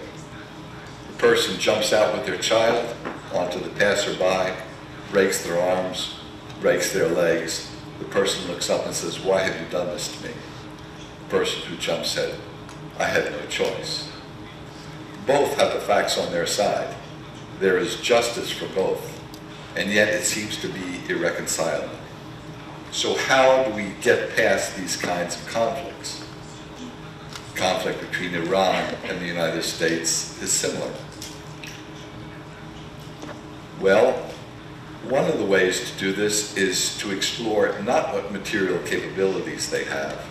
Speaker 5: The person jumps out with their child onto the passerby, breaks their arms, breaks their legs. The person looks up and says, why have you done this to me? The person who jumps said, I had no choice. Both have the facts on their side. There is justice for both, and yet it seems to be irreconcilable. So how do we get past these kinds of conflicts? Conflict between Iran and the United States is similar. Well, One of the ways to do this is to explore not what material capabilities they have,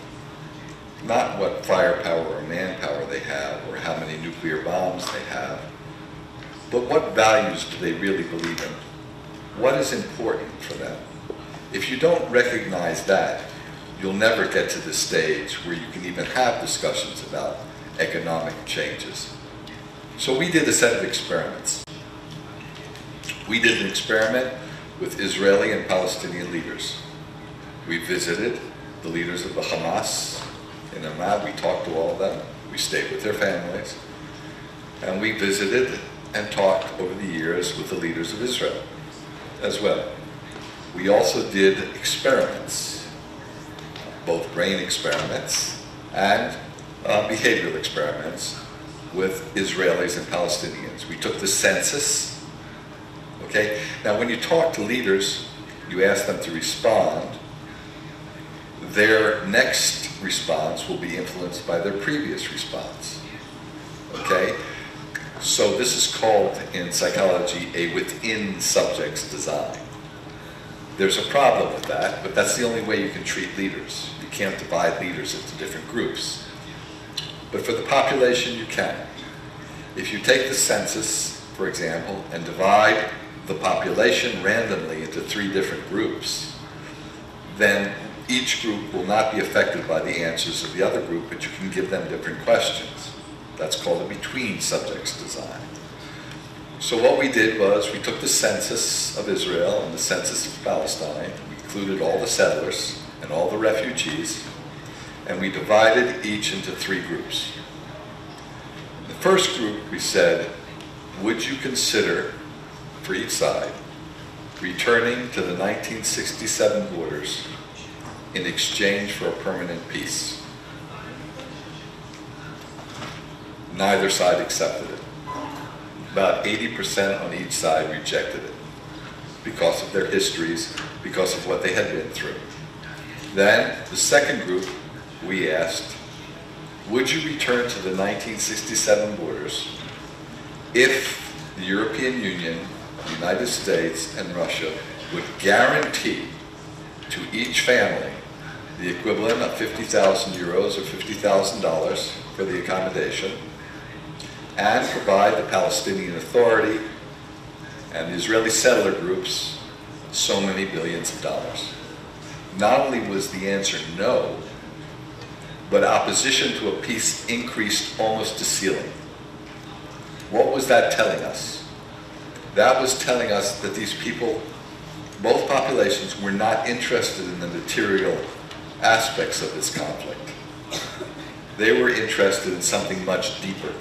Speaker 5: not what firepower or manpower they have, or how many nuclear bombs they have, but what values do they really believe in? What is important for them? If you don't recognize that, you'll never get to the stage where you can even have discussions about economic changes. So we did a set of experiments. We did an experiment with Israeli and Palestinian leaders. We visited the leaders of the Hamas in Amman. We talked to all of them. We stayed with their families. And we visited and talked over the years with the leaders of Israel as well. We also did experiments, both brain experiments and uh, behavioral experiments with Israelis and Palestinians. We took the census Okay? Now, when you talk to leaders, you ask them to respond. Their next response will be influenced by their previous response. Okay? So this is called in psychology a within subjects design. There's a problem with that, but that's the only way you can treat leaders. You can't divide leaders into different groups. But for the population, you can. If you take the census, for example, and divide the population randomly into three different groups, then each group will not be affected by the answers of the other group, but you can give them different questions. That's called a between subjects design. So what we did was we took the census of Israel and the census of Palestine, we included all the settlers and all the refugees, and we divided each into three groups. The first group, we said, would you consider for each side, returning to the 1967 borders in exchange for a permanent peace. Neither side accepted it. About 80% on each side rejected it because of their histories, because of what they had been through. Then, the second group, we asked, would you return to the 1967 borders if the European Union the United States and Russia would guarantee to each family the equivalent of 50,000 euros or $50,000 for the accommodation and provide the Palestinian Authority and the Israeli settler groups so many billions of dollars. Not only was the answer no, but opposition to a peace increased almost to ceiling. What was that telling us? that was telling us that these people, both populations, were not interested in the material aspects of this conflict. They were interested in something much deeper.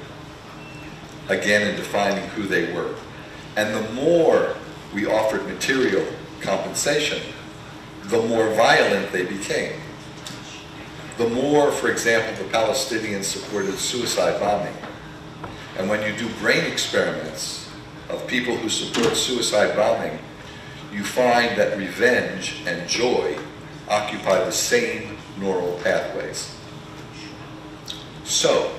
Speaker 5: Again, in defining who they were. And the more we offered material compensation, the more violent they became. The more, for example, the Palestinians supported suicide bombing. And when you do brain experiments of people who support suicide bombing, you find that revenge and joy occupy the same neural pathways. So,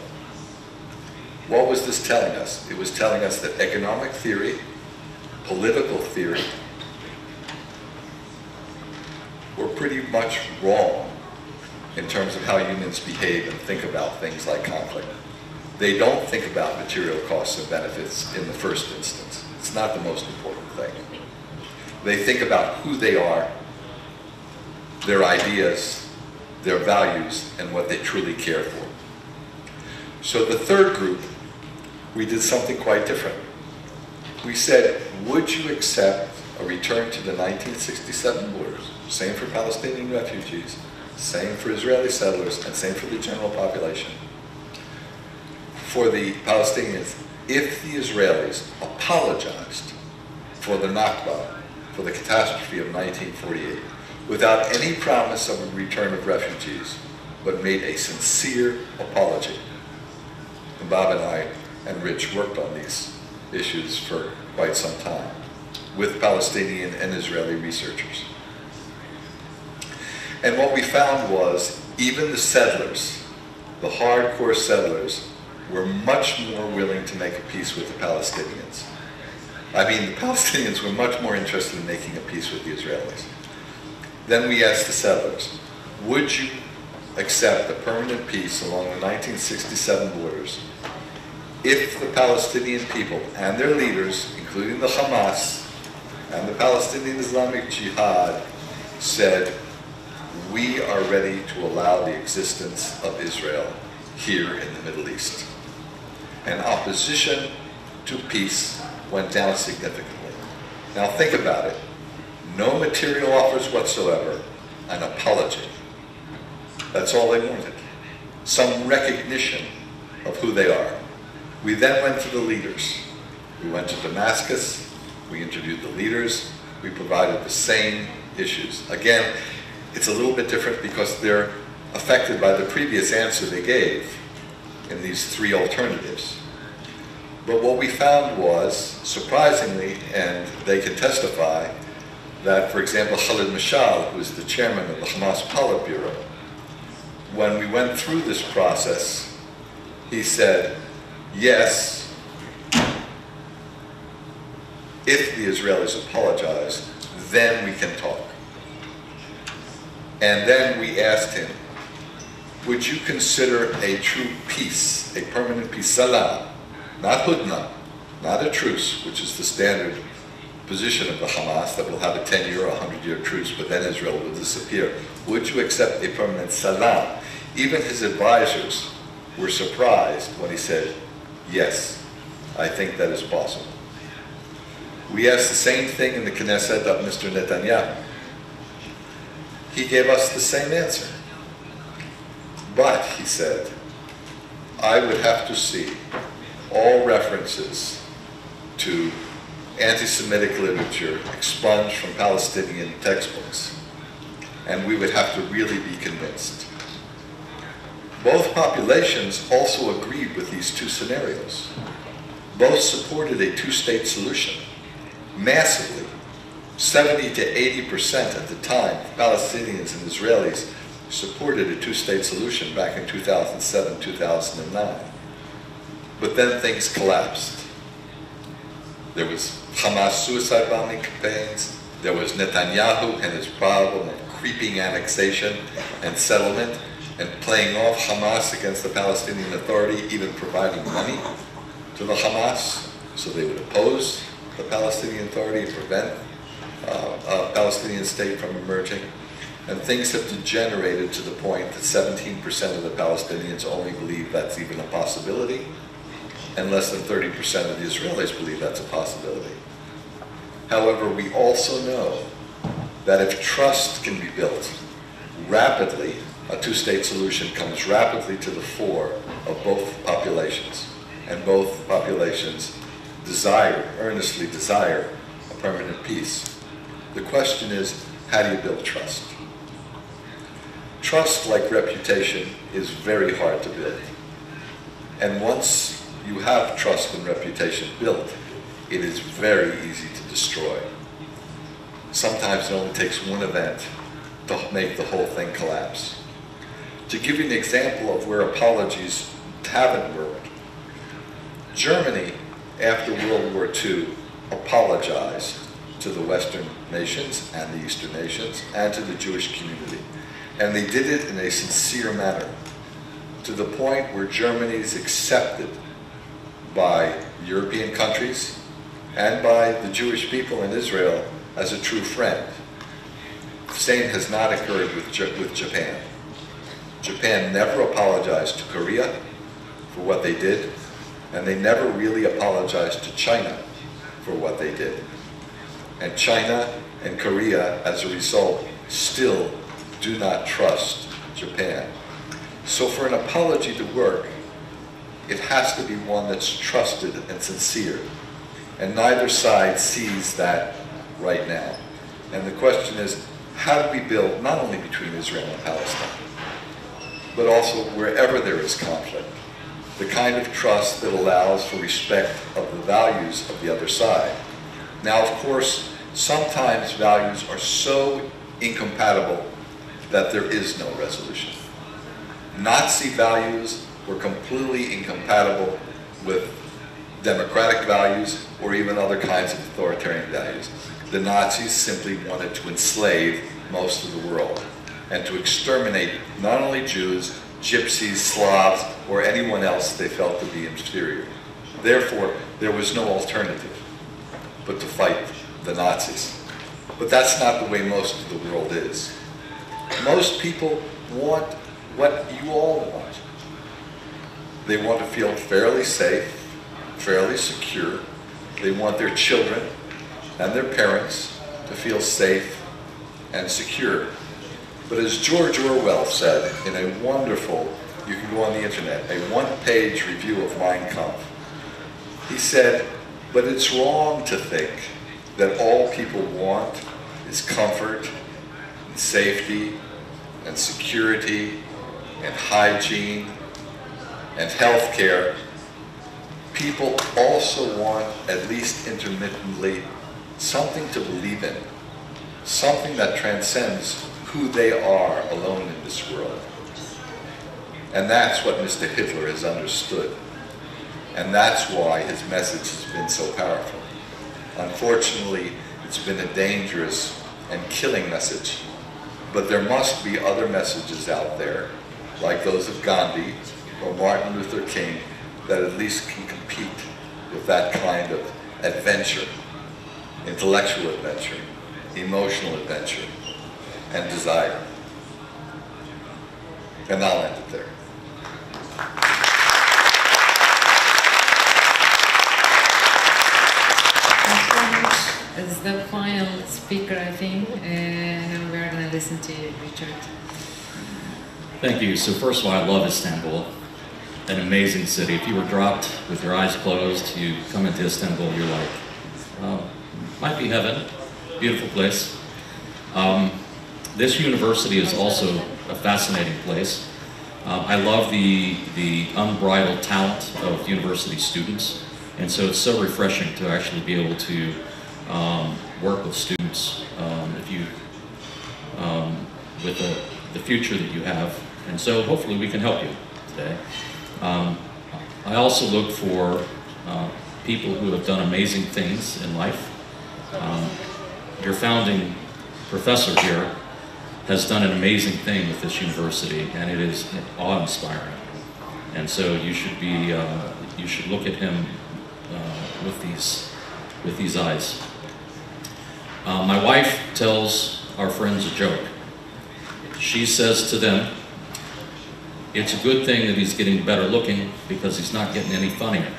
Speaker 5: what was this telling us? It was telling us that economic theory, political theory, were pretty much wrong in terms of how humans behave and think about things like conflict. They don't think about material costs and benefits in the first instance. It's not the most important thing. They think about who they are, their ideas, their values, and what they truly care for. So the third group, we did something quite different. We said, would you accept a return to the 1967 borders? Same for Palestinian refugees, same for Israeli settlers, and same for the general population for the Palestinians if the Israelis apologized for the Nakba, for the catastrophe of 1948, without any promise of a return of refugees, but made a sincere apology. And Bob and I and Rich worked on these issues for quite some time with Palestinian and Israeli researchers. And what we found was even the settlers, the hardcore settlers, were much more willing to make a peace with the Palestinians. I mean, the Palestinians were much more interested in making a peace with the Israelis. Then we asked the settlers, would you accept a permanent peace along the 1967 borders if the Palestinian people and their leaders, including the Hamas and the Palestinian Islamic Jihad, said, we are ready to allow the existence of Israel here in the Middle East. And opposition to peace went down significantly. Now think about it. No material offers whatsoever, an apology. That's all they wanted. Some recognition of who they are. We then went to the leaders. We went to Damascus, we interviewed the leaders, we provided the same issues. Again, it's a little bit different because they're affected by the previous answer they gave in these three alternatives. But what we found was, surprisingly, and they can testify, that, for example, Khalid Mashal, who is the chairman of the Hamas Politburo, when we went through this process, he said, yes, if the Israelis apologize, then we can talk. And then we asked him, would you consider a true peace, a permanent peace, salam, not hudna, not a truce, which is the standard position of the Hamas, that will have a 10-year or 100-year truce, but then Israel will disappear. Would you accept a permanent salam? Even his advisors were surprised when he said, yes, I think that is possible. We asked the same thing in the Knesset of Mr. Netanyahu. He gave us the same answer. But, he said, I would have to see all references to anti-Semitic literature expunged from Palestinian textbooks, and we would have to really be convinced. Both populations also agreed with these two scenarios. Both supported a two-state solution, massively. 70 to 80% at the time, Palestinians and Israelis supported a two-state solution back in 2007, 2009. But then things collapsed. There was Hamas suicide bombing campaigns. There was Netanyahu and his problem of creeping annexation and settlement and playing off Hamas against the Palestinian Authority, even providing money to the Hamas so they would oppose the Palestinian Authority and prevent uh, a Palestinian state from emerging. And things have degenerated to the point that 17% of the Palestinians only believe that's even a possibility, and less than 30% of the Israelis believe that's a possibility. However, we also know that if trust can be built rapidly, a two-state solution comes rapidly to the fore of both populations. And both populations desire, earnestly desire, a permanent peace. The question is, how do you build trust? Trust, like reputation, is very hard to build. And once you have trust and reputation built, it is very easy to destroy. Sometimes it only takes one event to make the whole thing collapse. To give you an example of where apologies haven't worked, Germany, after World War II, apologized to the Western nations and the Eastern nations and to the Jewish community. And they did it in a sincere manner, to the point where Germany is accepted by European countries and by the Jewish people in Israel as a true friend. The same has not occurred with, with Japan. Japan never apologized to Korea for what they did, and they never really apologized to China for what they did. And China and Korea, as a result, still do not trust Japan. So for an apology to work, it has to be one that's trusted and sincere. And neither side sees that right now. And the question is, how do we build, not only between Israel and Palestine, but also wherever there is conflict, the kind of trust that allows for respect of the values of the other side. Now, of course, sometimes values are so incompatible that there is no resolution. Nazi values were completely incompatible with democratic values or even other kinds of authoritarian values. The Nazis simply wanted to enslave most of the world and to exterminate not only Jews, gypsies, Slavs, or anyone else they felt to be inferior. Therefore, there was no alternative but to fight the Nazis. But that's not the way most of the world is. Most people want what you all want. They want to feel fairly safe, fairly secure. They want their children and their parents to feel safe and secure. But as George Orwell said in a wonderful, you can go on the internet, a one-page review of Mein Kampf, he said, but it's wrong to think that all people want is comfort and safety and security and hygiene and health care. People also want, at least intermittently, something to believe in, something that transcends who they are alone in this world. And that's what Mr. Hitler has understood. And that's why his message has been so powerful. Unfortunately, it's been a dangerous and killing message. But there must be other messages out there, like those of Gandhi or Martin Luther King, that at least can compete with that kind of adventure, intellectual adventure, emotional adventure, and desire. And I'll end it there.
Speaker 3: Thanks very much. As the final speaker, I think, and we're going to listen to you, Richard.
Speaker 6: Thank you. So first of all, I love Istanbul, an amazing city. If you were dropped with your eyes closed, you come into Istanbul, you're like, oh, might be heaven. Beautiful place. Um, this university is also a fascinating place. Um, I love the, the unbridled talent of university students, and so it's so refreshing to actually be able to um, work with students. Um, if you um, with the, the future that you have. And so hopefully we can help you today. Um, I also look for uh, people who have done amazing things in life. Um, your founding professor here has done an amazing thing with this university, and it is awe-inspiring. And so you should be, uh, you should look at him uh, with these, with these eyes. Uh, my wife tells our friends a joke. She says to them, it's a good thing that he's getting better looking because he's not getting any funnier.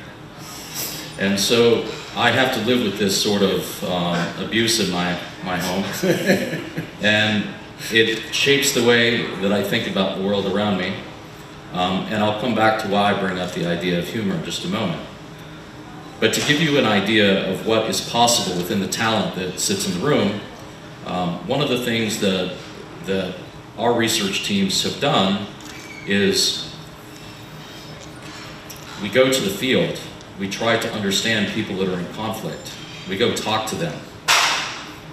Speaker 6: And so I have to live with this sort of uh, abuse in my, my home. and it shapes the way that I think about the world around me. Um, and I'll come back to why I bring up the idea of humor in just a moment. But to give you an idea of what is possible within the talent that sits in the room, um, one of the things that, that our research teams have done is we go to the field, we try to understand people that are in conflict, we go talk to them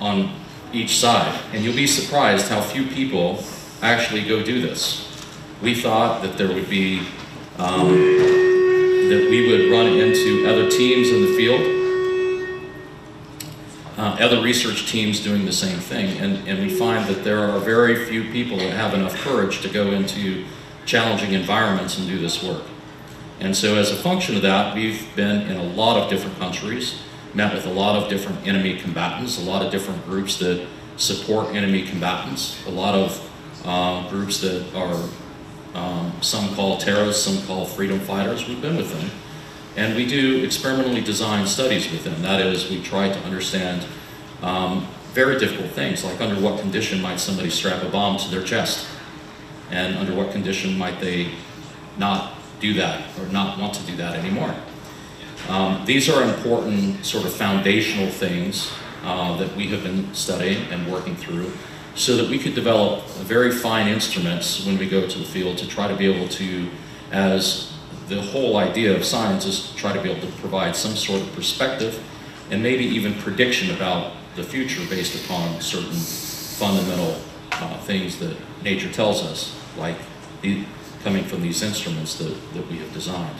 Speaker 6: on each side, and you'll be surprised how few people actually go do this. We thought that there would be um, that we would run into other teams in the field, uh, other research teams doing the same thing, and, and we find that there are very few people that have enough courage to go into challenging environments and do this work. And so as a function of that, we've been in a lot of different countries, met with a lot of different enemy combatants, a lot of different groups that support enemy combatants, a lot of um, groups that are um, some call terrorists, some call freedom fighters. We've been with them. And we do experimentally designed studies with them. That is, we try to understand um, very difficult things, like under what condition might somebody strap a bomb to their chest? And under what condition might they not do that or not want to do that anymore? Um, these are important sort of foundational things uh, that we have been studying and working through so that we could develop very fine instruments when we go to the field to try to be able to, as the whole idea of science is try to be able to provide some sort of perspective and maybe even prediction about the future based upon certain fundamental uh, things that nature tells us, like coming from these instruments that, that we have designed.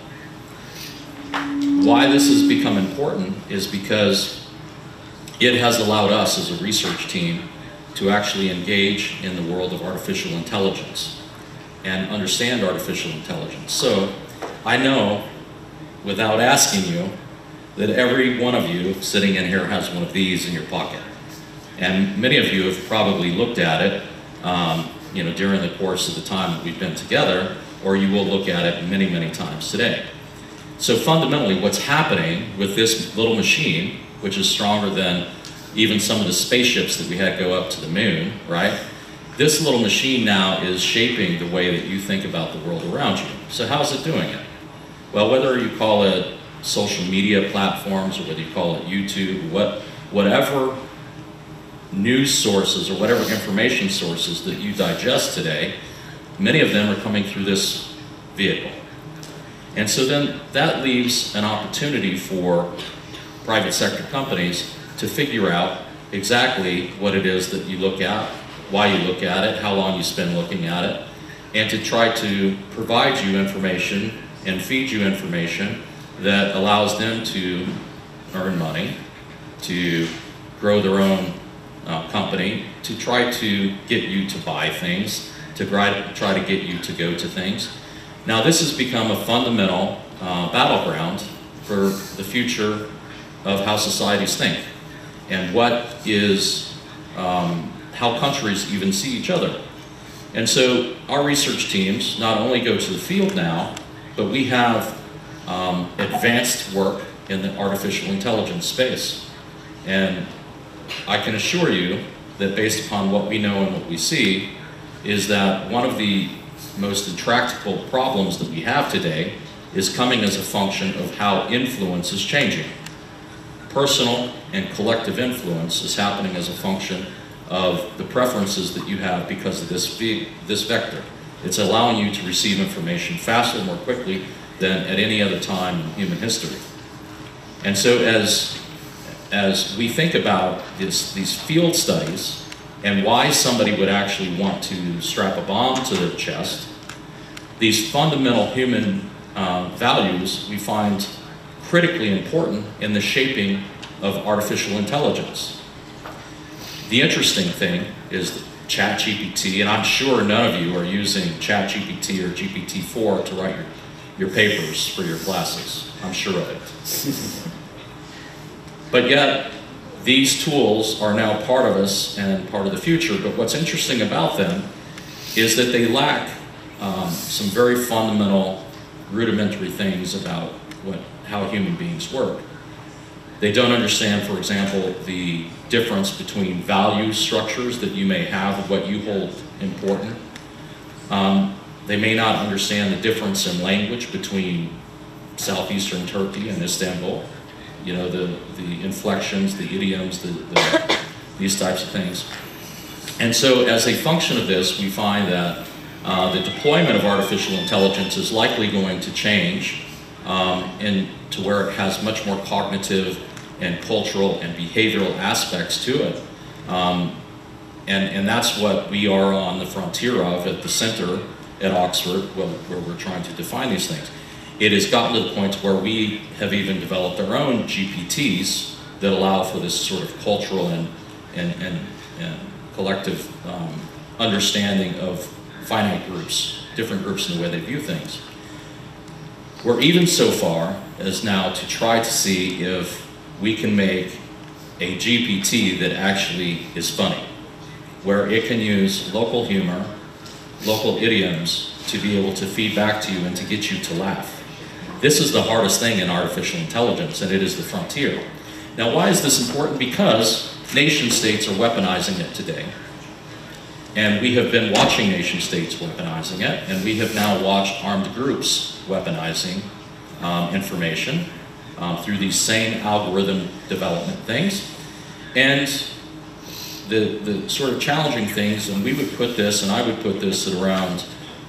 Speaker 6: why this has become important is because it has allowed us as a research team to actually engage in the world of artificial intelligence and understand artificial intelligence. So I know, without asking you, that every one of you sitting in here has one of these in your pocket. And many of you have probably looked at it, um, you know, during the course of the time that we've been together, or you will look at it many, many times today. So fundamentally, what's happening with this little machine, which is stronger than even some of the spaceships that we had go up to the moon, right? This little machine now is shaping the way that you think about the world around you. So how's it doing it? Well, whether you call it social media platforms or whether you call it YouTube, what, whatever news sources or whatever information sources that you digest today, many of them are coming through this vehicle. And so then that leaves an opportunity for private sector companies to figure out exactly what it is that you look at, why you look at it, how long you spend looking at it, and to try to provide you information and feed you information that allows them to earn money, to grow their own uh, company, to try to get you to buy things, to try to, try to get you to go to things. Now this has become a fundamental uh, battleground for the future of how societies think and what is, um, how countries even see each other. And so our research teams not only go to the field now, but we have um, advanced work in the artificial intelligence space. And I can assure you that based upon what we know and what we see, is that one of the most intractable problems that we have today is coming as a function of how influence is changing. Personal and collective influence is happening as a function of the preferences that you have because of this, this vector. It's allowing you to receive information faster, more quickly than at any other time in human history. And so as, as we think about this, these field studies and why somebody would actually want to strap a bomb to their chest, these fundamental human uh, values we find critically important in the shaping of artificial intelligence. The interesting thing is ChatGPT, and I'm sure none of you are using ChatGPT or GPT-4 to write your, your papers for your classes. I'm sure of it. but yet, these tools are now part of us and part of the future, but what's interesting about them is that they lack um, some very fundamental, rudimentary things about what, how human beings work. They don't understand, for example, the difference between value structures that you may have of what you hold important. Um, they may not understand the difference in language between southeastern Turkey and Istanbul. You know, the, the inflections, the idioms, the, the, these types of things. And so as a function of this, we find that uh, the deployment of artificial intelligence is likely going to change um, to where it has much more cognitive and cultural and behavioral aspects to it. Um, and, and that's what we are on the frontier of at the center at Oxford, where, where we're trying to define these things. It has gotten to the point where we have even developed our own GPTs that allow for this sort of cultural and, and, and, and collective um, understanding of finite groups, different groups in the way they view things. We're even so far as now to try to see if we can make a GPT that actually is funny, where it can use local humor, local idioms to be able to feed back to you and to get you to laugh. This is the hardest thing in artificial intelligence, and it is the frontier. Now, why is this important? Because nation states are weaponizing it today. And we have been watching nation states weaponizing it, and we have now watched armed groups weaponizing um, information um, through these same algorithm development things. And the, the sort of challenging things, and we would put this, and I would put this at around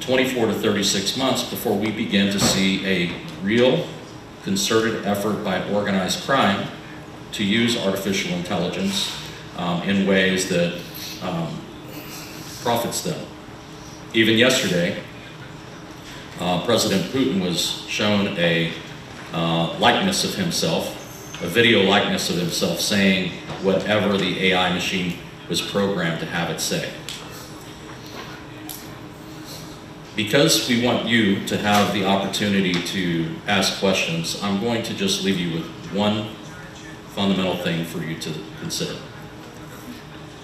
Speaker 6: 24 to 36 months before we begin to see a real concerted effort by organized crime to use artificial intelligence um, in ways that um, profits them. Even yesterday, uh, President Putin was shown a uh, likeness of himself, a video likeness of himself saying whatever the AI machine was programmed to have it say. Because we want you to have the opportunity to ask questions, I'm going to just leave you with one fundamental thing for you to consider.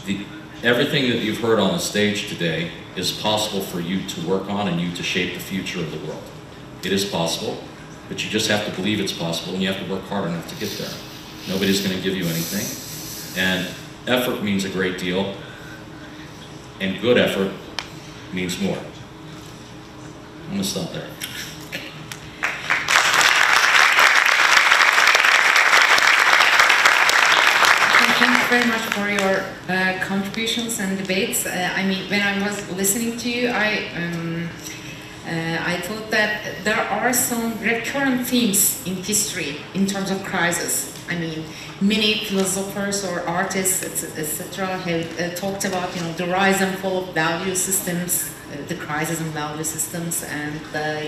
Speaker 6: The, everything that you've heard on the stage today is possible for you to work on and you to shape the future of the world. It is possible, but you just have to believe it's possible and you have to work hard enough to get there. Nobody's going to give you anything. And effort means a great deal, and good effort means more. I'm going to stop there.
Speaker 3: Thank you very much for your uh, contributions and debates. Uh, I mean, when I was listening to you, I um, uh, I thought that there are some recurrent themes in history in terms of crisis. I mean, many philosophers or artists, etc., have uh, talked about you know the rise and fall of value systems, the crisis in value systems, and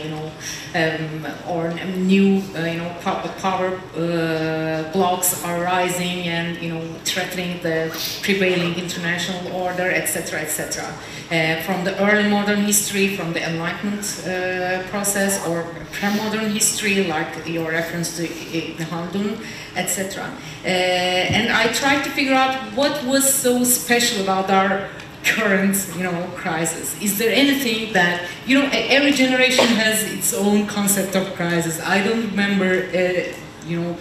Speaker 3: you know, um, or new uh, you know po- power uh, blocks are rising and you know threatening the prevailing international order, etc., etc. Uh, from the early modern history, from the Enlightenment uh, process, or pre-modern history, like your reference to Ibn Khaldun, etc. Uh, and I tried to figure out what was so special about our current, you know, crisis. Is there anything that, you know, every generation has its own concept of crisis. I don't remember, uh, you know,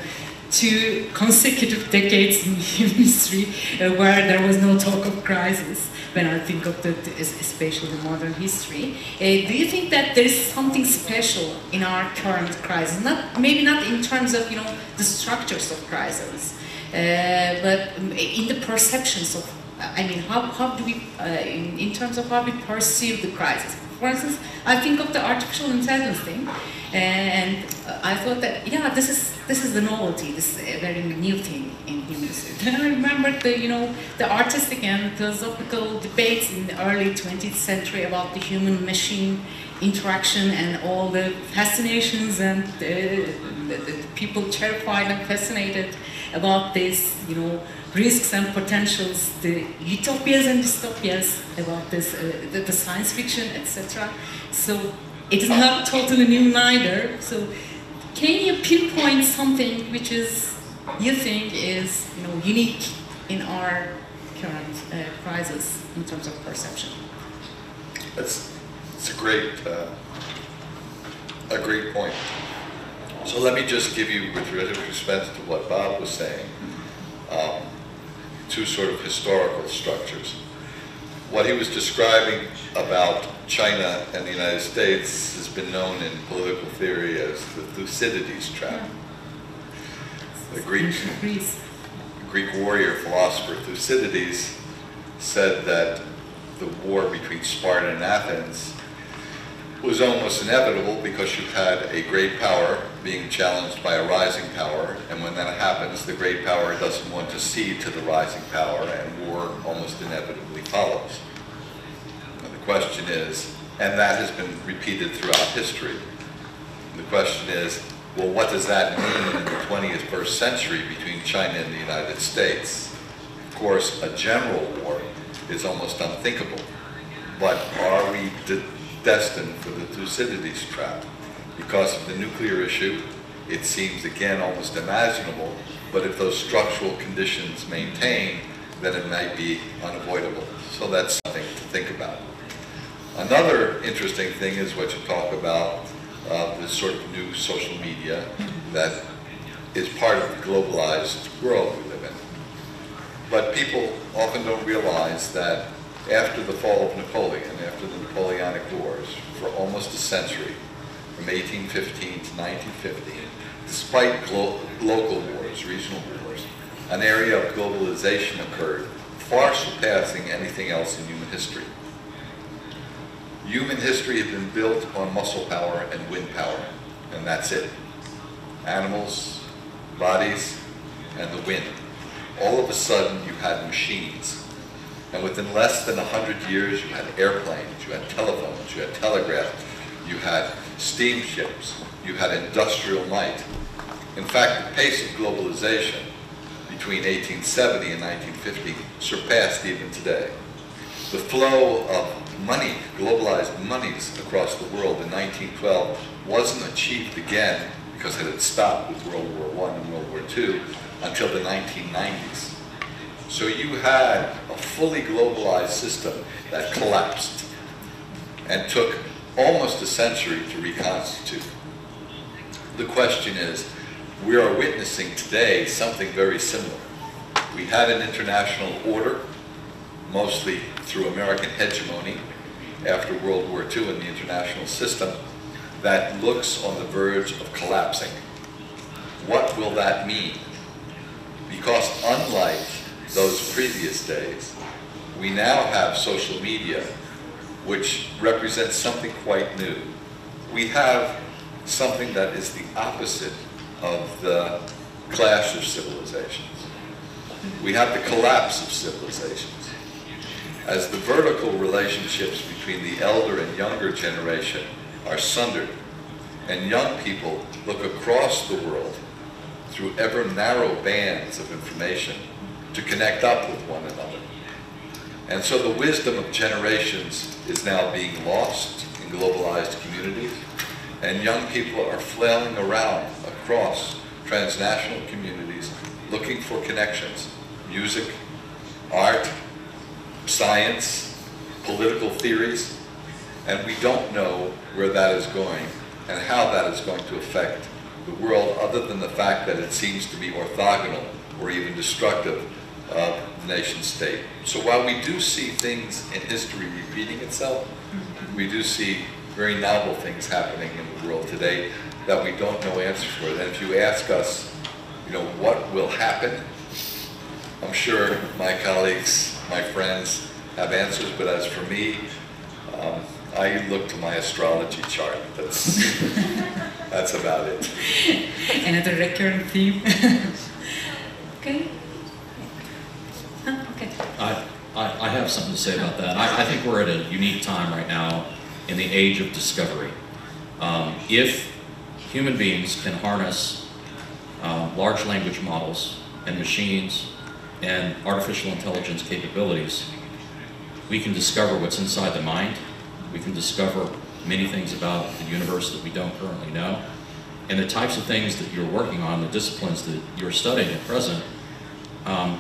Speaker 3: two consecutive decades in human history uh, where there was no talk of crisis when I think of the, especially the modern history. Uh, do you think that there is something special in our current crisis? Not maybe not in terms of you know the structures of crisis, uh, but um, in the perceptions of. I mean, how, how do we, uh, in, in terms of how we perceive the crisis? For instance, I think of the artificial intelligence thing, and I thought that yeah, this is this is the novelty, this is a very new thing in humans. Then I remembered the you know the artistic and philosophical debates in the early 20th century about the human-machine interaction and all the fascinations and the, the, the people terrified and fascinated about this, you know, risks and potentials, the utopias and dystopias about this, uh, the, the science fiction, etc. So it is not totally new neither. So can you pinpoint something which is you think is you know unique in our current uh, crisis in terms of perception?
Speaker 5: That's it's a great, uh, a great point. So let me just give you, with respect to what Bob was saying, um, two sort of historical structures. What he was describing about China and the United States has been known in political theory as the Thucydides trap. The Greek. Greek warrior philosopher Thucydides said that the war between Sparta and Athens was almost inevitable because you had a great power being challenged by a rising power, and when that happens, the great power doesn't want to cede to the rising power, and war almost inevitably follows. And the question is, and that has been repeated throughout history, the question is, well, what does that mean in the 21st century between China and the United States? Of course, a general war is almost unthinkable. But are we destined for the Thucydides trap? Because of the nuclear issue, it seems again almost imaginable, but if those structural conditions maintain, then it might be unavoidable. So that's something to think about. Another interesting thing is what you talk about, uh, this sort of new social media that is part of the globalized world we live in. But people often don't realize that after the fall of Napoleon, after the Napoleonic Wars, for almost a century, from 1815 to 1915, despite local wars, regional wars, an area of globalization occurred, far surpassing anything else in human history. Human history had been built on muscle power and wind power, and that's it. Animals, bodies, and the wind. All of a sudden, you had machines. And within less than 100 years, you had airplanes, you had telephones, you had telegraph, you had steamships, you had industrial might. In fact, the pace of globalization between 1870 and 1950 surpassed even today. The flow of money, globalized monies across the world in 1912 wasn't achieved again because it had stopped with World War I and World War II until the 1990s. So you had a fully globalized system that collapsed and took almost a century to reconstitute. The question is, we are witnessing today something very similar. We had an international order, mostly through American hegemony after World War II in the international system, that looks on the verge of collapsing. What will that mean? Because unlike those previous days, we now have social media, which represents something quite new. We have something that is the opposite of the clash of civilizations. We have the collapse of civilizations. As the vertical relationships between the elder and younger generation are sundered, and young people look across the world through ever narrow bands of information to connect up with one another. And so the wisdom of generations is now being lost in globalized communities, and young people are flailing around across transnational communities looking for connections, music, art, science, political theories, and we don't know where that is going and how that is going to affect the world other than the fact that it seems to be orthogonal or even destructive of the nation state. So while we do see things in history repeating itself, we do see very novel things happening in the world today that we don't know answers for. And if you ask us, you know, what will happen, I'm sure my colleagues, my friends have answers, but as for me, um, I look to my astrology chart. That's, that's about it.
Speaker 3: Another recurrent theme. okay. Okay.
Speaker 6: I, I, I have something to say about that. I, I think we're at a unique time right now in the age of discovery. Um, if human beings can harness um, large language models and machines and artificial intelligence capabilities, we can discover what's inside the mind. We can discover many things about the universe that we don't currently know. And the types of things that you're working on, the disciplines that you're studying at present, um,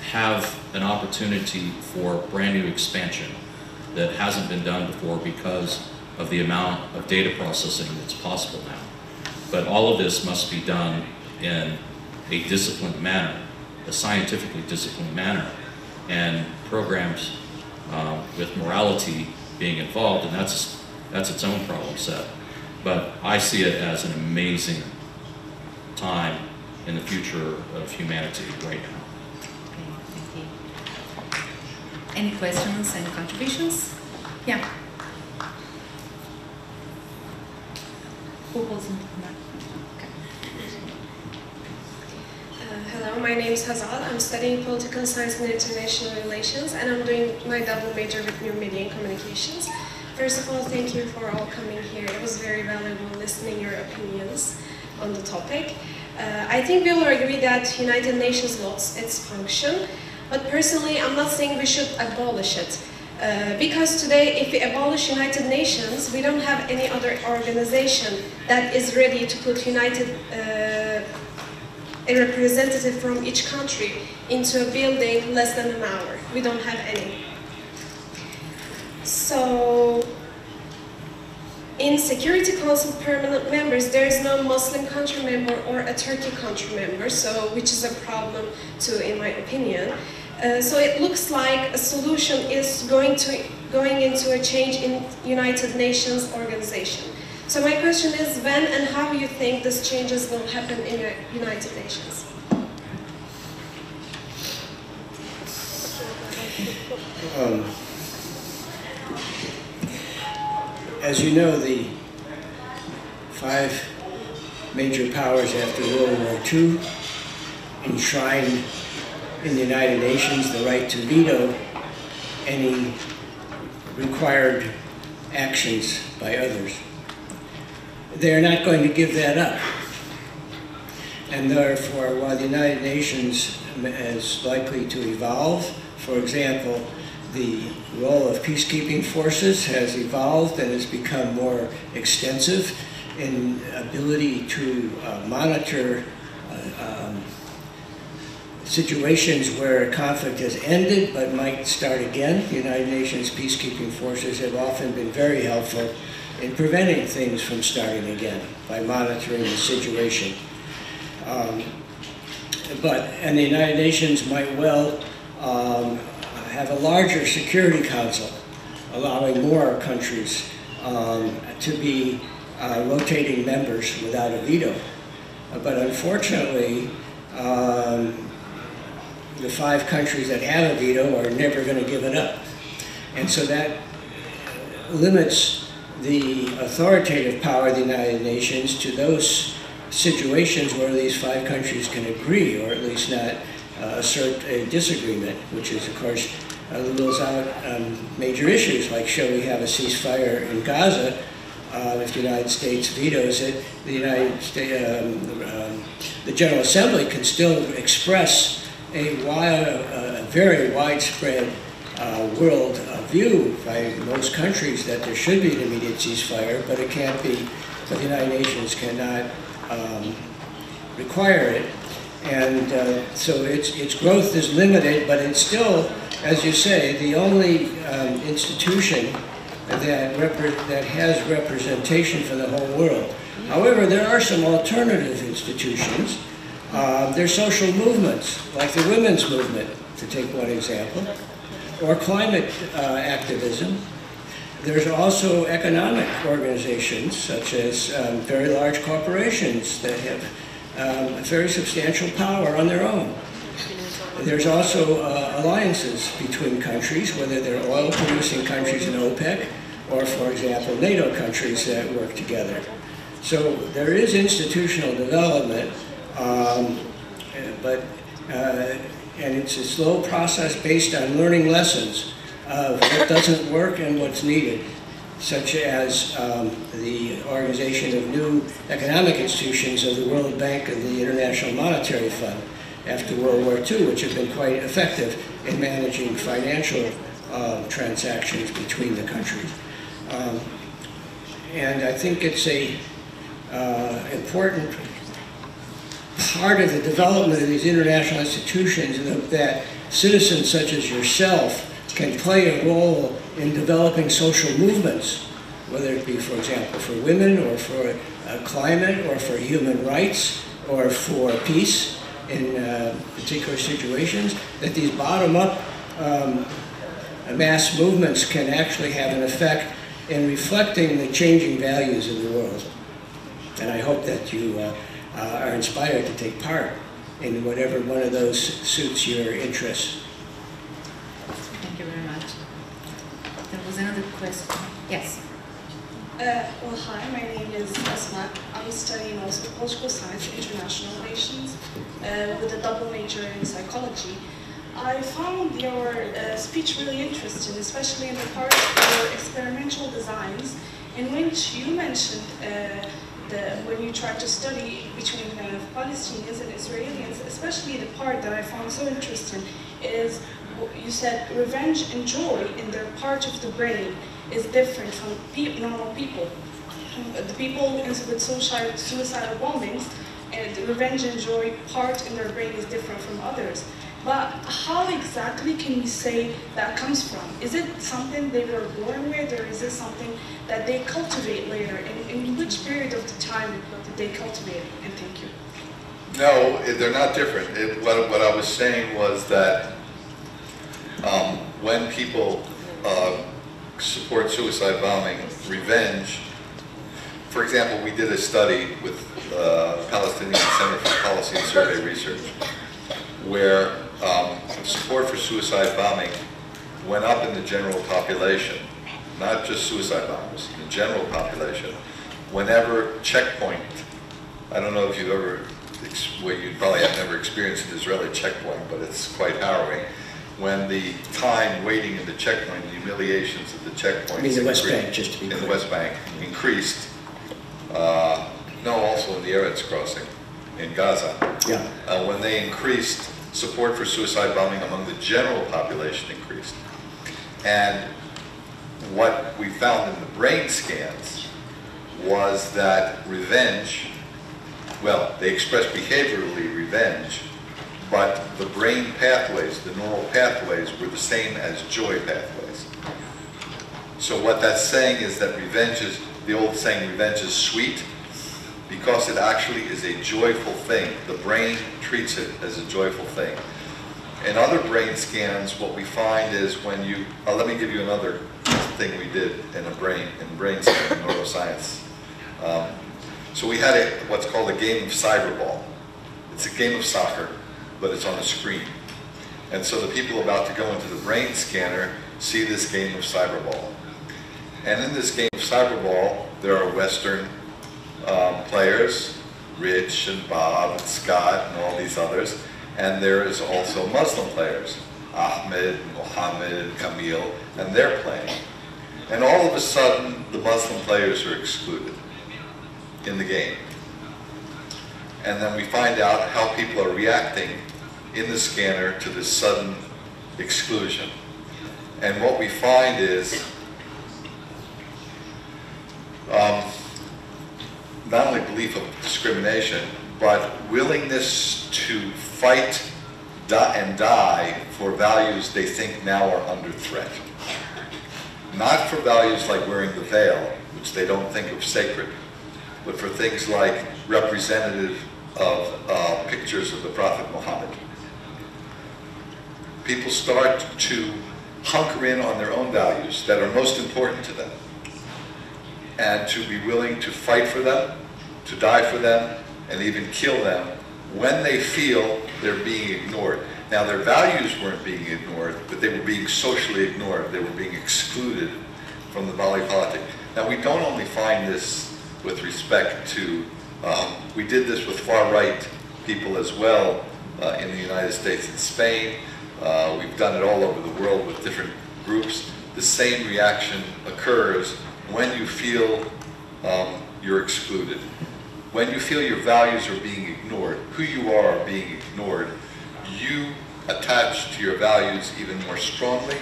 Speaker 6: have an opportunity for brand new expansion that hasn't been done before because of the amount of data processing that's possible now. But all of this must be done in a disciplined manner, a scientifically disciplined manner, and programs uh, with morality being involved, and that's, that's its own problem set. But I see it as an amazing time in the future of humanity right now.
Speaker 3: Okay, thank you. Any questions and contributions? Yeah. Who.
Speaker 7: Uh, hello, my name is Hazal. I'm studying political science and international relations, and I'm doing my double major with new media and communications. First of all, thank you for all coming here. It was very valuable listening your opinions on the topic. Uh, I think we will agree that United Nations lost its function, but personally, I'm not saying we should abolish it. Uh, because today, if we abolish United Nations, we don't have any other organization that is ready to put United uh, a representative from each country into a building less than an hour. We don't have any. So, in Security Council permanent members, there is no Muslim country member or a Turkey country member, so which is a problem too, in my opinion. Uh, so it looks like a solution is going to going into a change in United Nations organization. So my question is when and how do you think these changes will happen in United Nations?
Speaker 4: Um, As you know, the five major powers after World War II enshrined in the United Nations the right to veto any required actions by others. they're not going to give that up. And therefore, while the United Nations is likely to evolve, for example, the role of peacekeeping forces has evolved and has become more extensive in ability to uh, monitor uh, um, situations where a conflict has ended but might start again. The United Nations peacekeeping forces have often been very helpful in preventing things from starting again by monitoring the situation. Um, but, and the United Nations might well um, have a larger Security Council, allowing more countries um, to be uh, rotating members without a veto. But unfortunately, five countries that have a veto are never going to give it up. And so that limits the authoritative power of the United Nations to those situations where these five countries can agree, or at least not uh, assert a disagreement, which is, of course, uh, rules out um, major issues, like shall we have a ceasefire in Gaza? Uh, if the United States vetoes it, the United States, um, um, the General Assembly can still express a, wide, a very widespread uh, world view by most countries that there should be an immediate ceasefire, but it can't be, but the United Nations cannot um, require it. And uh, so its, its growth is limited, but it's still, as you say, the only um, institution that, that has representation for the whole world. However, there are some alternative institutions. Uh, there's social movements, like the women's movement, to take one example, or climate uh, activism. There's also economic organizations, such as um, very large corporations that have um, very substantial power on their own. There's also uh, alliances between countries, whether they're oil-producing countries in OPEC, or, for example, NATO countries that work together. So there is institutional development, um, but uh, and it's a slow process based on learning lessons of what doesn't work and what's needed, such as um, the organization of new economic institutions of the World Bank and the International Monetary Fund after World War II, which have been quite effective in managing financial uh, transactions between the countries. Um, and I think it's a uh, important part of the development of these international institutions and that citizens such as yourself can play a role in developing social movements, whether it be, for example, for women or for uh, climate or for human rights or for peace in uh, particular situations, that these bottom-up um, mass movements can actually have an effect in reflecting the changing values of the world. And I hope that you uh, uh, are inspired to take part in whatever one of those suits your interests.
Speaker 3: Thank you very much. There was another question. Yes.
Speaker 8: Uh, well, hi, my name is Asma. I'm studying also political science and international relations uh, with a double major in psychology. I found your uh, speech really interesting, especially in the part of your experimental designs, in which you mentioned uh, the, when you try to study between uh, Palestinians and Israelis, especially the part that I found so interesting is you said revenge and joy in their part of the brain is different from pe normal people. The people with suicide, suicidal bombings, and the revenge and joy part in their brain is different from others. But how exactly can we say that comes from? Is it something they were born with, or is it something that they cultivate later? And in which period of the time did they cultivate it? And thank you.
Speaker 5: No, they're not different. It, what, what I was saying was that um, when people uh, support suicide bombing, revenge, for example, we did a study with uh, Palestinian Center for Policy and Survey Research, where um, support for suicide bombing went up in the general population, not just suicide bombers, the general population, whenever checkpoint, I don't know if you've ever, well, you probably have never experienced an Israeli checkpoint, but it's quite harrowing. When the time waiting in the checkpoint, the humiliations of the checkpoint.
Speaker 4: I mean the West Bank, just to be
Speaker 5: In the. West Bank increased, uh, no, also in the Erez crossing in Gaza,
Speaker 4: Yeah.
Speaker 5: uh, when they increased, support for suicide bombing among the general population increased. And what we found in the brain scans was that revenge, well, they expressed behaviorally revenge, but the brain pathways, the neural pathways, were the same as joy pathways. So what that's saying is that revenge is, the old saying, revenge is sweet, because it actually is a joyful thing. The brain treats it as a joyful thing. In other brain scans, what we find is when you, uh, let me give you another thing we did in a brain, in brain scan, neuroscience. Um, so we had a, what's called a game of cyberball. It's a game of soccer, but it's on a screen. And so the people about to go into the brain scanner see this game of cyberball. And in this game of cyberball, there are Western um, players, Rich and Bob and Scott and all these others. And there is also Muslim players, Ahmed, Mohammed, Camille, and they're playing. And all of a sudden, the Muslim players are excluded in the game. And then we find out how people are reacting in the scanner to this sudden exclusion. And what we find is um, not only belief of discrimination, but willingness to fight and die for values they think now are under threat. Not for values like wearing the veil, which they don't think of sacred, but for things like representative of uh, pictures of the Prophet Muhammad. People start to hunker in on their own values that are most important to them and to be willing to fight for them, to die for them, and even kill them when they feel they're being ignored. Now, their values weren't being ignored, but they were being socially ignored. They were being excluded from the body politic. Now, we don't only find this with respect to, um, we did this with far-right people as well uh, in the United States and Spain. Uh, we've done it all over the world with different groups. The same reaction occurs when you feel um, you're excluded. When you feel your values are being ignored, who you are being ignored, you attach to your values even more strongly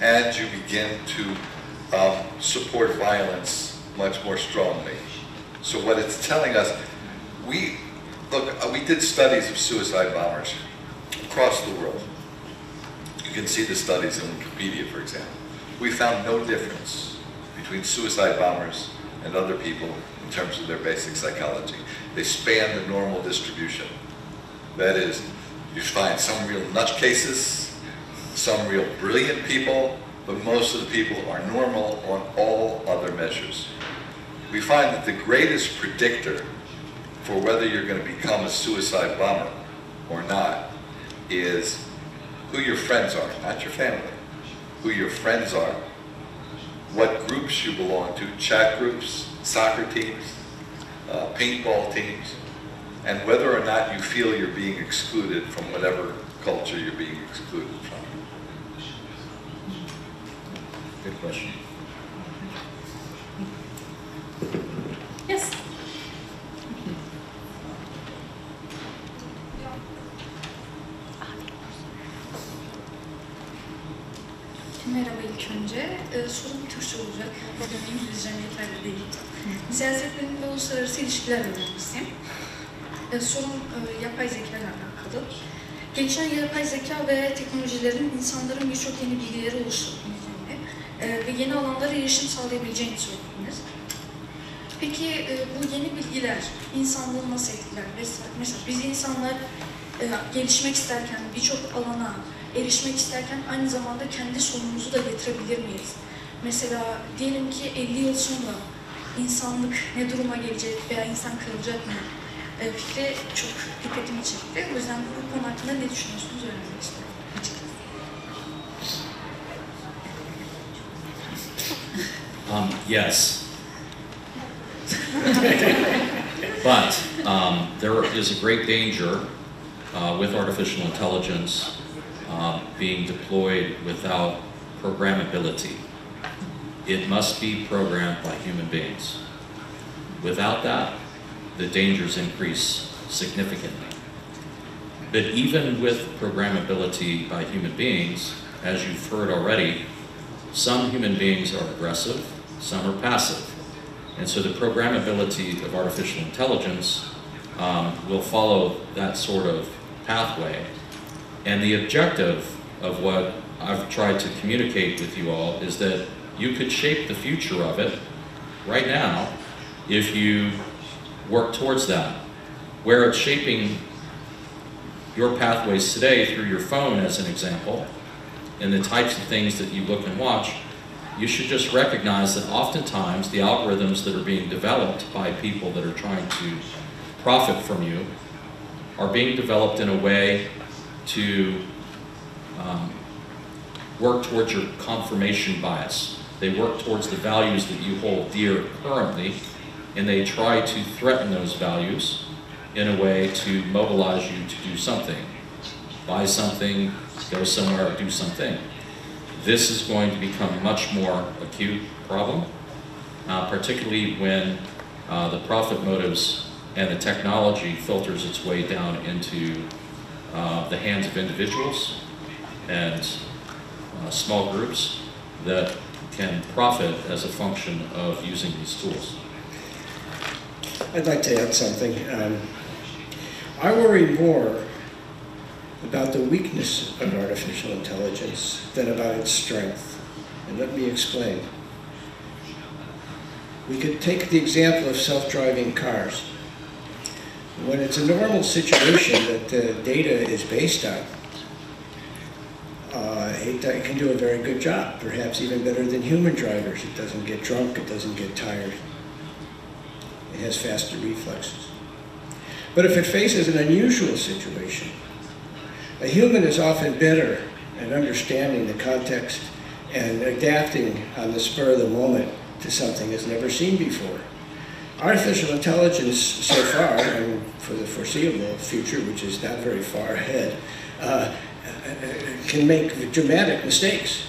Speaker 5: and you begin to um, support violence much more strongly. So what it's telling us, we, look, uh, we did studies of suicide bombers across the world. You can see the studies in Wikipedia, for example. We found no difference between suicide bombers and other people in terms of their basic psychology. They span the normal distribution. That is, you find some real nutcases, some real brilliant people, but most of the people are normal on all other measures. We find that the greatest predictor for whether you're going to become a suicide bomber or not is who your friends are, not your family, who your friends are, what groups you belong to, chat groups, soccer teams, uh, paintball teams, and whether or not you feel you're being excluded from whatever culture you're being excluded from.
Speaker 2: Good question.
Speaker 3: Yes.
Speaker 9: Merhaba ilk önce. Ee, sorum Türkçe olacak. Bugün İngilizcem yeterli değil. Siyaset bilim ve uluslararası ilişkiler öğrencisiyim. Ee, sorum e, yapay zeka ile alakalı. Gelişen yapay zeka ve teknolojilerin insanların birçok yeni bilgileri oluşturabileceğini e, ve yeni alanlara erişim sağlayabileceğini söylediniz. Peki e, bu yeni bilgiler insanlığı nasıl etkiler? Mesela, mesela biz insanlar e, gelişmek isterken birçok alana erişmek isterken aynı zamanda kendi sonumuzu da getirebilir miyiz? Mesela diyelim ki 50 yıl sonra insanlık ne duruma gelecek veya insan kırılacak mı? E, fikri çok dikkatimi çekti. O yüzden bu konu hakkında ne düşünüyorsunuz öğrenmek istiyorum.
Speaker 6: Um, yes. but um, there is a great danger uh, with artificial intelligence um, being deployed without programmability. It must be programmed by human beings. Without that, the dangers increase significantly. But even with programmability by human beings, as you've heard already, some human beings are aggressive, some are passive. And so the programmability of artificial intelligence um, will follow that sort of pathway. And the objective of what I've tried to communicate with you all is that you could shape the future of it right now if you work towards that. Where it's shaping your pathways today through your phone, as an example, and the types of things that you look and watch, you should just recognize that oftentimes the algorithms that are being developed by people that are trying to profit from you are being developed in a way to um, work towards your confirmation bias. They work towards the values that you hold dear currently, and they try to threaten those values in a way to mobilize you to do something. Buy something, go somewhere, do something. This is going to become much more acute problem, uh, particularly when uh, the profit motives and the technology filters its way down into uh, the hands of individuals and uh, small groups that can profit as a function of using these tools.
Speaker 4: I'd like to add something. Um, I worry more about the weakness of artificial intelligence than about its strength. And let me explain. We could take the example of self-driving cars. When it's a normal situation that the data is based on, uh, it, it can do a very good job, perhaps even better than human drivers. It doesn't get drunk, it doesn't get tired. It has faster reflexes. But if it faces an unusual situation, a human is often better at understanding the context and adapting on the spur of the moment to something it's never seen before. Artificial intelligence so far, and for the foreseeable future, which is not very far ahead, uh, can make dramatic mistakes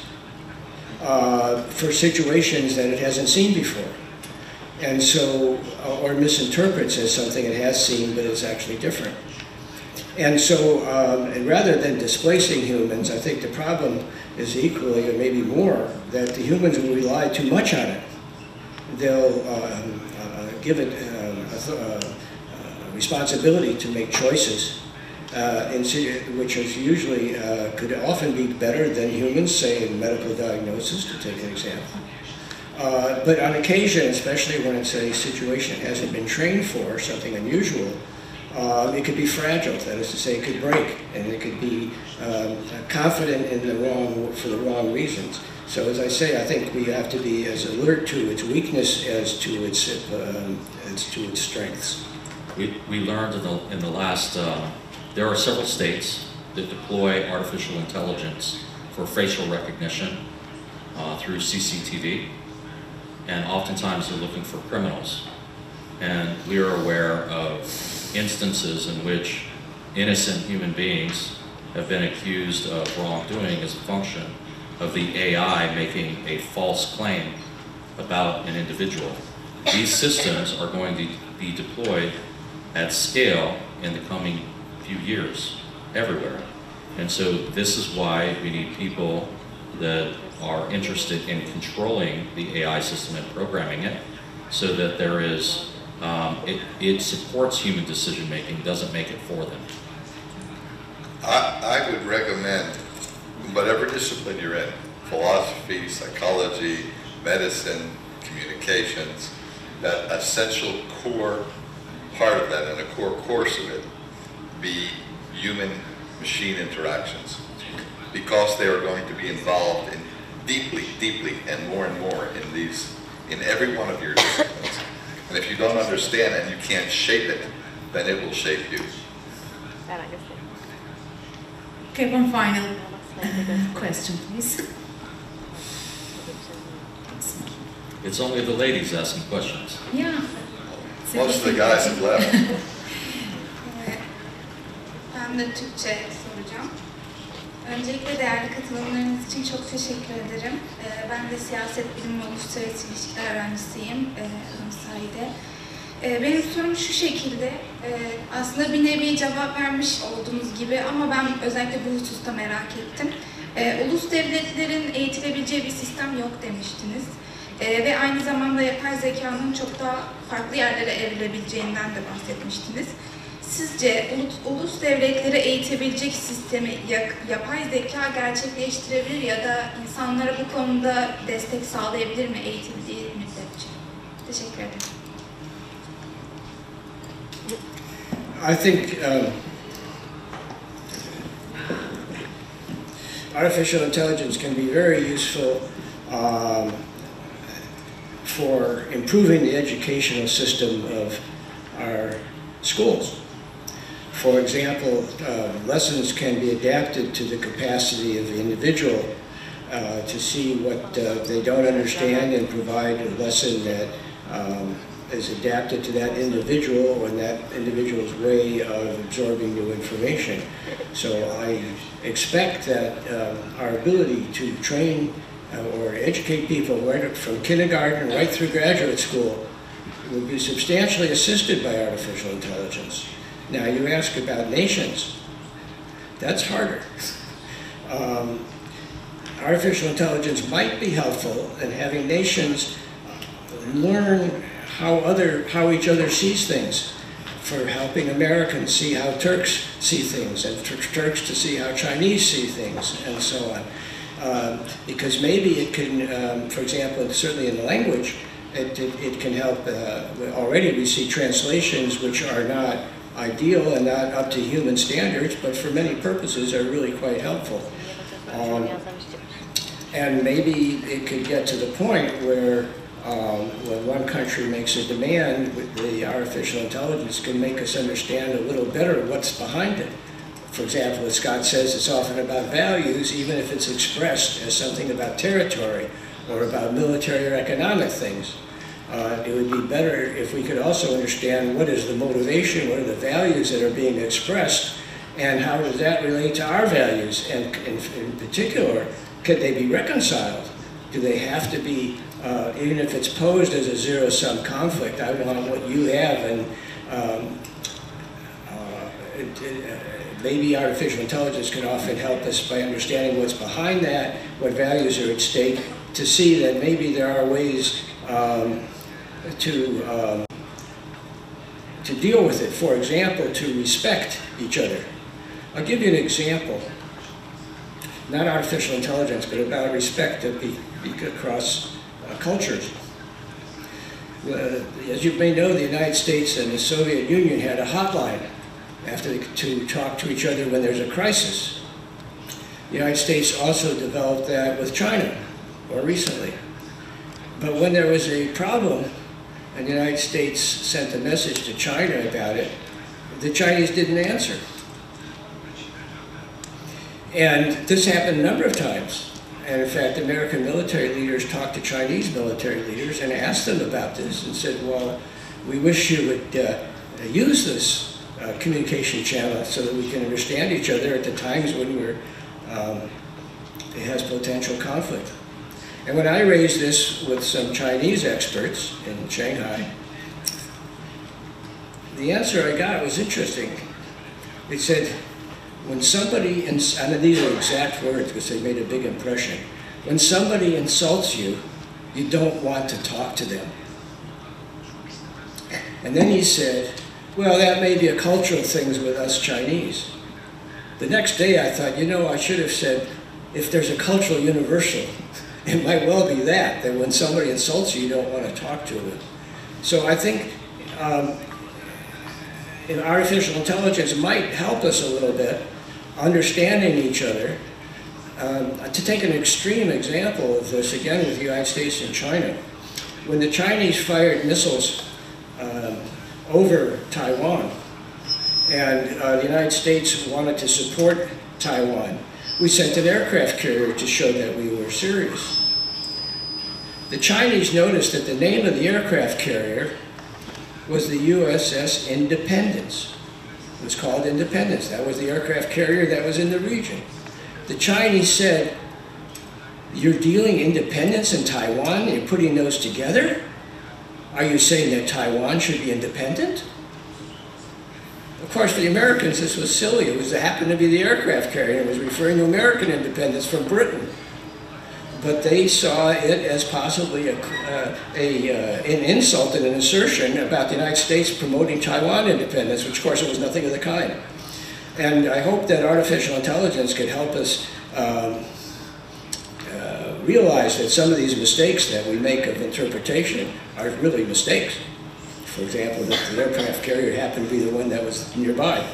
Speaker 4: uh, for situations that it hasn't seen before. And so, uh, or misinterprets as something it has seen, but it's actually different. And so, um, and rather than displacing humans, I think the problem is equally, or maybe more, that the humans will rely too much on it. They'll um, give it um, a, a responsibility to make choices, uh, which is usually uh, could often be better than humans, say in medical diagnosis, to take an example. Uh, but on occasion, especially when it's a situation it hasn't been trained for, something unusual, um, it could be fragile, that is to say, it could break, and it could be um, confident in the wrong, for the wrong reasons. So as I say, I think we have to be as alert to its weakness as to its, um, as to its strengths.
Speaker 6: We, we learned in the, in the last, uh, there are several states that deploy artificial intelligence for facial recognition uh, through CCTV, and oftentimes they're looking for criminals. And we are aware of instances in which innocent human beings have been accused of wrongdoing as a function of the AI making a false claim about an individual. These systems are going to be deployed at scale in the coming few years, everywhere. And so this is why we need people that are interested in controlling the AI system and programming it so that there is um, it, it supports human decision making, doesn't make it for them.
Speaker 5: I, I would recommend, whatever discipline you're in, philosophy, psychology, medicine, communications, that essential core part of that and a core course of it be human-machine interactions because they are going to be involved in deeply, deeply, and more and more in these, in every one of your disciplines. And if you don't understand and you can't shape it, then it will shape you.
Speaker 3: Okay, one final question, please.
Speaker 6: It's only the ladies asking questions.
Speaker 3: Yeah.
Speaker 5: Most of the guys have left.
Speaker 10: Ben de Türkçe soracağım. Öncelikle değerli katılımlarınız için çok teşekkür ederim. Ee, Ben de siyaset bilimi ve uluslararası ilişkiler öğrencisiyim e, Saide. Ee, benim sorum şu şekilde, ee, aslında bir nevi cevap vermiş olduğunuz gibi ama ben özellikle bu hususta merak ettim. Ee, ulus devletlerin eğitilebileceği bir sistem yok demiştiniz. Ve aynı zamanda yapay zekanın çok daha farklı yerlere evrilebileceğinden de bahsetmiştiniz. Sizce ulus, devletleri eğitebilecek sistemi yapay zeka gerçekleştirebilir ya da insanlara bu konuda destek sağlayabilir mi eğitildiği müddetçe? Teşekkür ederim.
Speaker 4: I think um, artificial intelligence can be very useful um, for improving the educational system of our schools. For example, uh, lessons can be adapted to the capacity of the individual uh, to see what uh, they don't understand and provide a lesson that um, is adapted to that individual and that individual's way of absorbing new information. So I expect that um, our ability to train uh, or educate people right from kindergarten right through graduate school will be substantially assisted by artificial intelligence. Now, you ask about nations. That's harder. Um, artificial intelligence might be helpful in having nations learn how other how each other sees things for helping Americans see how Turks see things and for Turks to see how Chinese see things and so on. Um, because maybe it can, um, for example, certainly in language, it, it, it can help. Uh, already we see translations which are not ideal and not up to human standards, but for many purposes are really quite helpful. Um, and maybe it could get to the point where um, when one country makes a demand, the artificial intelligence can make us understand a little better what's behind it. For example, as Scott says, it's often about values, even if it's expressed as something about territory or about military or economic things. Uh, it would be better if we could also understand what is the motivation, what are the values that are being expressed, and how does that relate to our values, and in, in particular, could they be reconciled? Do they have to be, uh, even if it's posed as a zero-sum conflict, I want what you have, and um, uh, it, it, uh, maybe artificial intelligence can often help us by understanding what's behind that, what values are at stake, to see that maybe there are ways um, to um, to deal with it. For example, to respect each other. I'll give you an example. Not artificial intelligence, but about respect across cultures. Uh, as you may know, the United States and the Soviet Union had a hotline after to talk to each other when there's a crisis. The United States also developed that with China more recently. But when there was a problem and the United States sent a message to China about it, the Chinese didn't answer. And this happened a number of times. And in fact, American military leaders talked to Chinese military leaders and asked them about this and said, well, we wish you would uh, use this uh, communication channel so that we can understand each other at the times when we're, um, it has potential conflict. And when I raised this with some Chinese experts in Shanghai, the answer I got was interesting. It said, when somebody, and these are exact words because they made a big impression, when somebody insults you, you don't want to talk to them. And then he said, well, that may be a cultural thing with us Chinese. The next day I thought, you know, I should have said, if there's a cultural universal, it might well be that, that when somebody insults you, you don't want to talk to them. So I think um, artificial intelligence might help us a little bit, understanding each other. Um, to take an extreme example of this, again with the United States and China, when the Chinese fired missiles um, over Taiwan, and uh, the United States wanted to support Taiwan, we sent an aircraft carrier to show that we were serious. The Chinese noticed that the name of the aircraft carrier was the USS Independence. Was called Independence. That was the aircraft carrier that was in the region. The Chinese said, you're dealing independence in Taiwan, you're putting those together? Are you saying that Taiwan should be independent? Of course, for the Americans, this was silly. It was it happened to be the aircraft carrier. It was referring to American independence from Britain. But they saw it as possibly a, uh, a, uh, an insult and an assertion about the United States promoting Taiwan independence, which of course it was nothing of the kind. And I hope that artificial intelligence could help us um, uh, realize that some of these mistakes that we make of interpretation are really mistakes. For example, that the aircraft carrier happened to be the one that was nearby.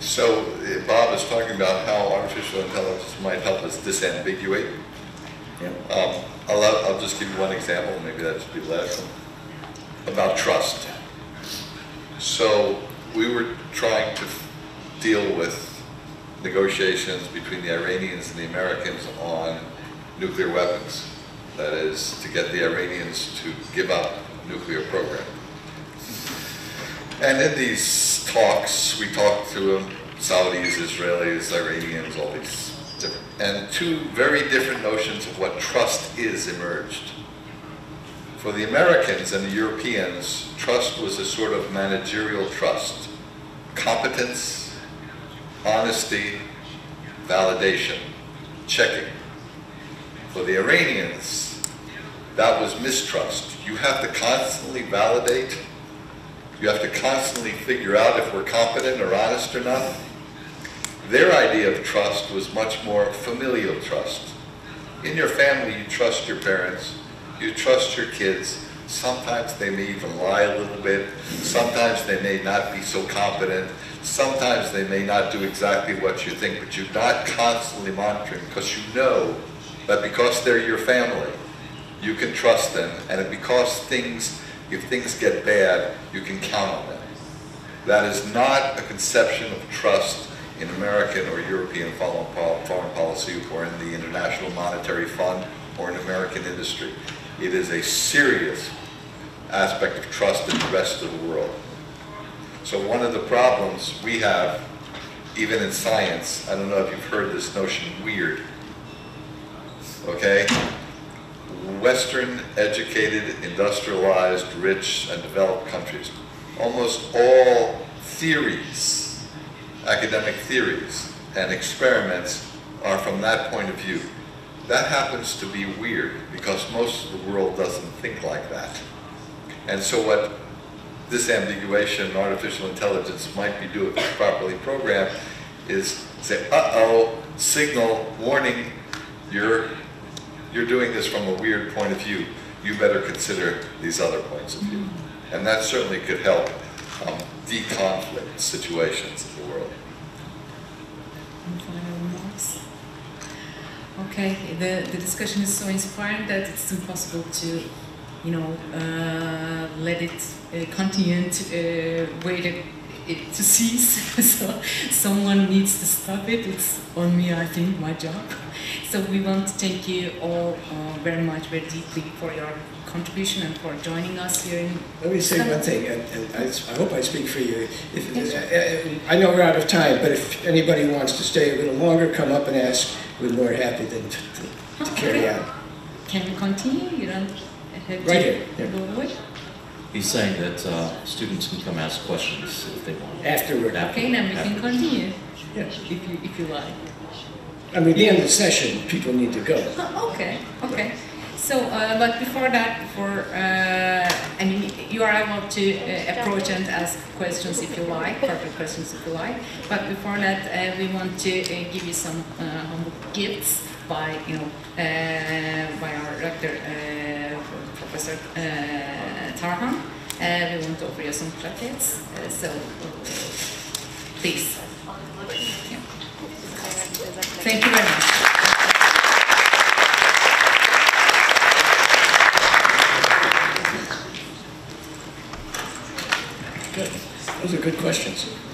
Speaker 5: So uh, Bob is talking about how artificial intelligence might help us disambiguate. Um, I'll, I'll just give you one example, maybe that should be the last one, about trust. So we were trying to deal with negotiations between the Iranians and the Americans on nuclear weapons. That is, to get the Iranians to give up nuclear program. And in these talks, we talked to them, Saudis, Israelis, Iranians, all these and two very different notions of what trust is emerged. For the Americans and the Europeans, trust was a sort of managerial trust. Competence, honesty, validation, checking. For the Iranians, that was mistrust. You have to constantly validate. You have to constantly figure out if we're competent or honest or not. Their idea of trust was much more familial trust. In your family, you trust your parents, you trust your kids. Sometimes they may even lie a little bit. Sometimes they may not be so competent. Sometimes they may not do exactly what you think, but you're not constantly monitoring because you know that because they're your family, you can trust them. And because things, if things get bad, you can count on them. That is not a conception of trust in American or European foreign policy or in the International Monetary Fund or in American industry. It is a serious aspect of trust in the rest of the world. So one of the problems we have, even in science, I don't know if you've heard this notion weird, okay? Western, educated, industrialized, rich, and developed countries, almost all theories, academic theories, and experiments are from that point of view. That happens to be weird because most of the world doesn't think like that. And so what disambiguation and artificial intelligence might be doing if properly programmed is say, uh-oh, signal, warning, you're, you're doing this from a weird point of view. You better consider these other points of view. And that certainly could help um, de-conflict situations in the world.
Speaker 3: Any final remarks? Okay, the, the discussion is so inspiring that it's impossible to, you know, uh, let it uh, continue to uh, wait it, to cease. so someone needs to stop it. It's on me, I think, my job. So we want to thank you all uh, very much, very deeply for your contribution and for joining us here in
Speaker 4: Let me say one thing, and, and I, I hope I speak for you. If, uh, I know we're out of time, but if anybody wants to stay a little longer, come up and ask. We're more happy than to, to, to carry on.
Speaker 3: Can we continue? You don't have to
Speaker 4: Right here, yeah.
Speaker 3: go away?
Speaker 6: He's saying that uh, students can come ask questions if they want.
Speaker 4: Afterward.
Speaker 3: Okay, then we can continue
Speaker 4: Yeah.
Speaker 3: if you if you like.
Speaker 4: I mean, the end of the session, people need to go.
Speaker 3: Oh, okay, okay. So, uh, but before that, before uh, I mean, you are able to uh, approach and ask questions if you like, corporate questions if you like. But before that, uh, we want to uh, give you some uh, gifts by you know by our rector, Professor Tarhan. We want to offer you some plaquettes. So, please. Thank you very much.
Speaker 4: Those are good questions.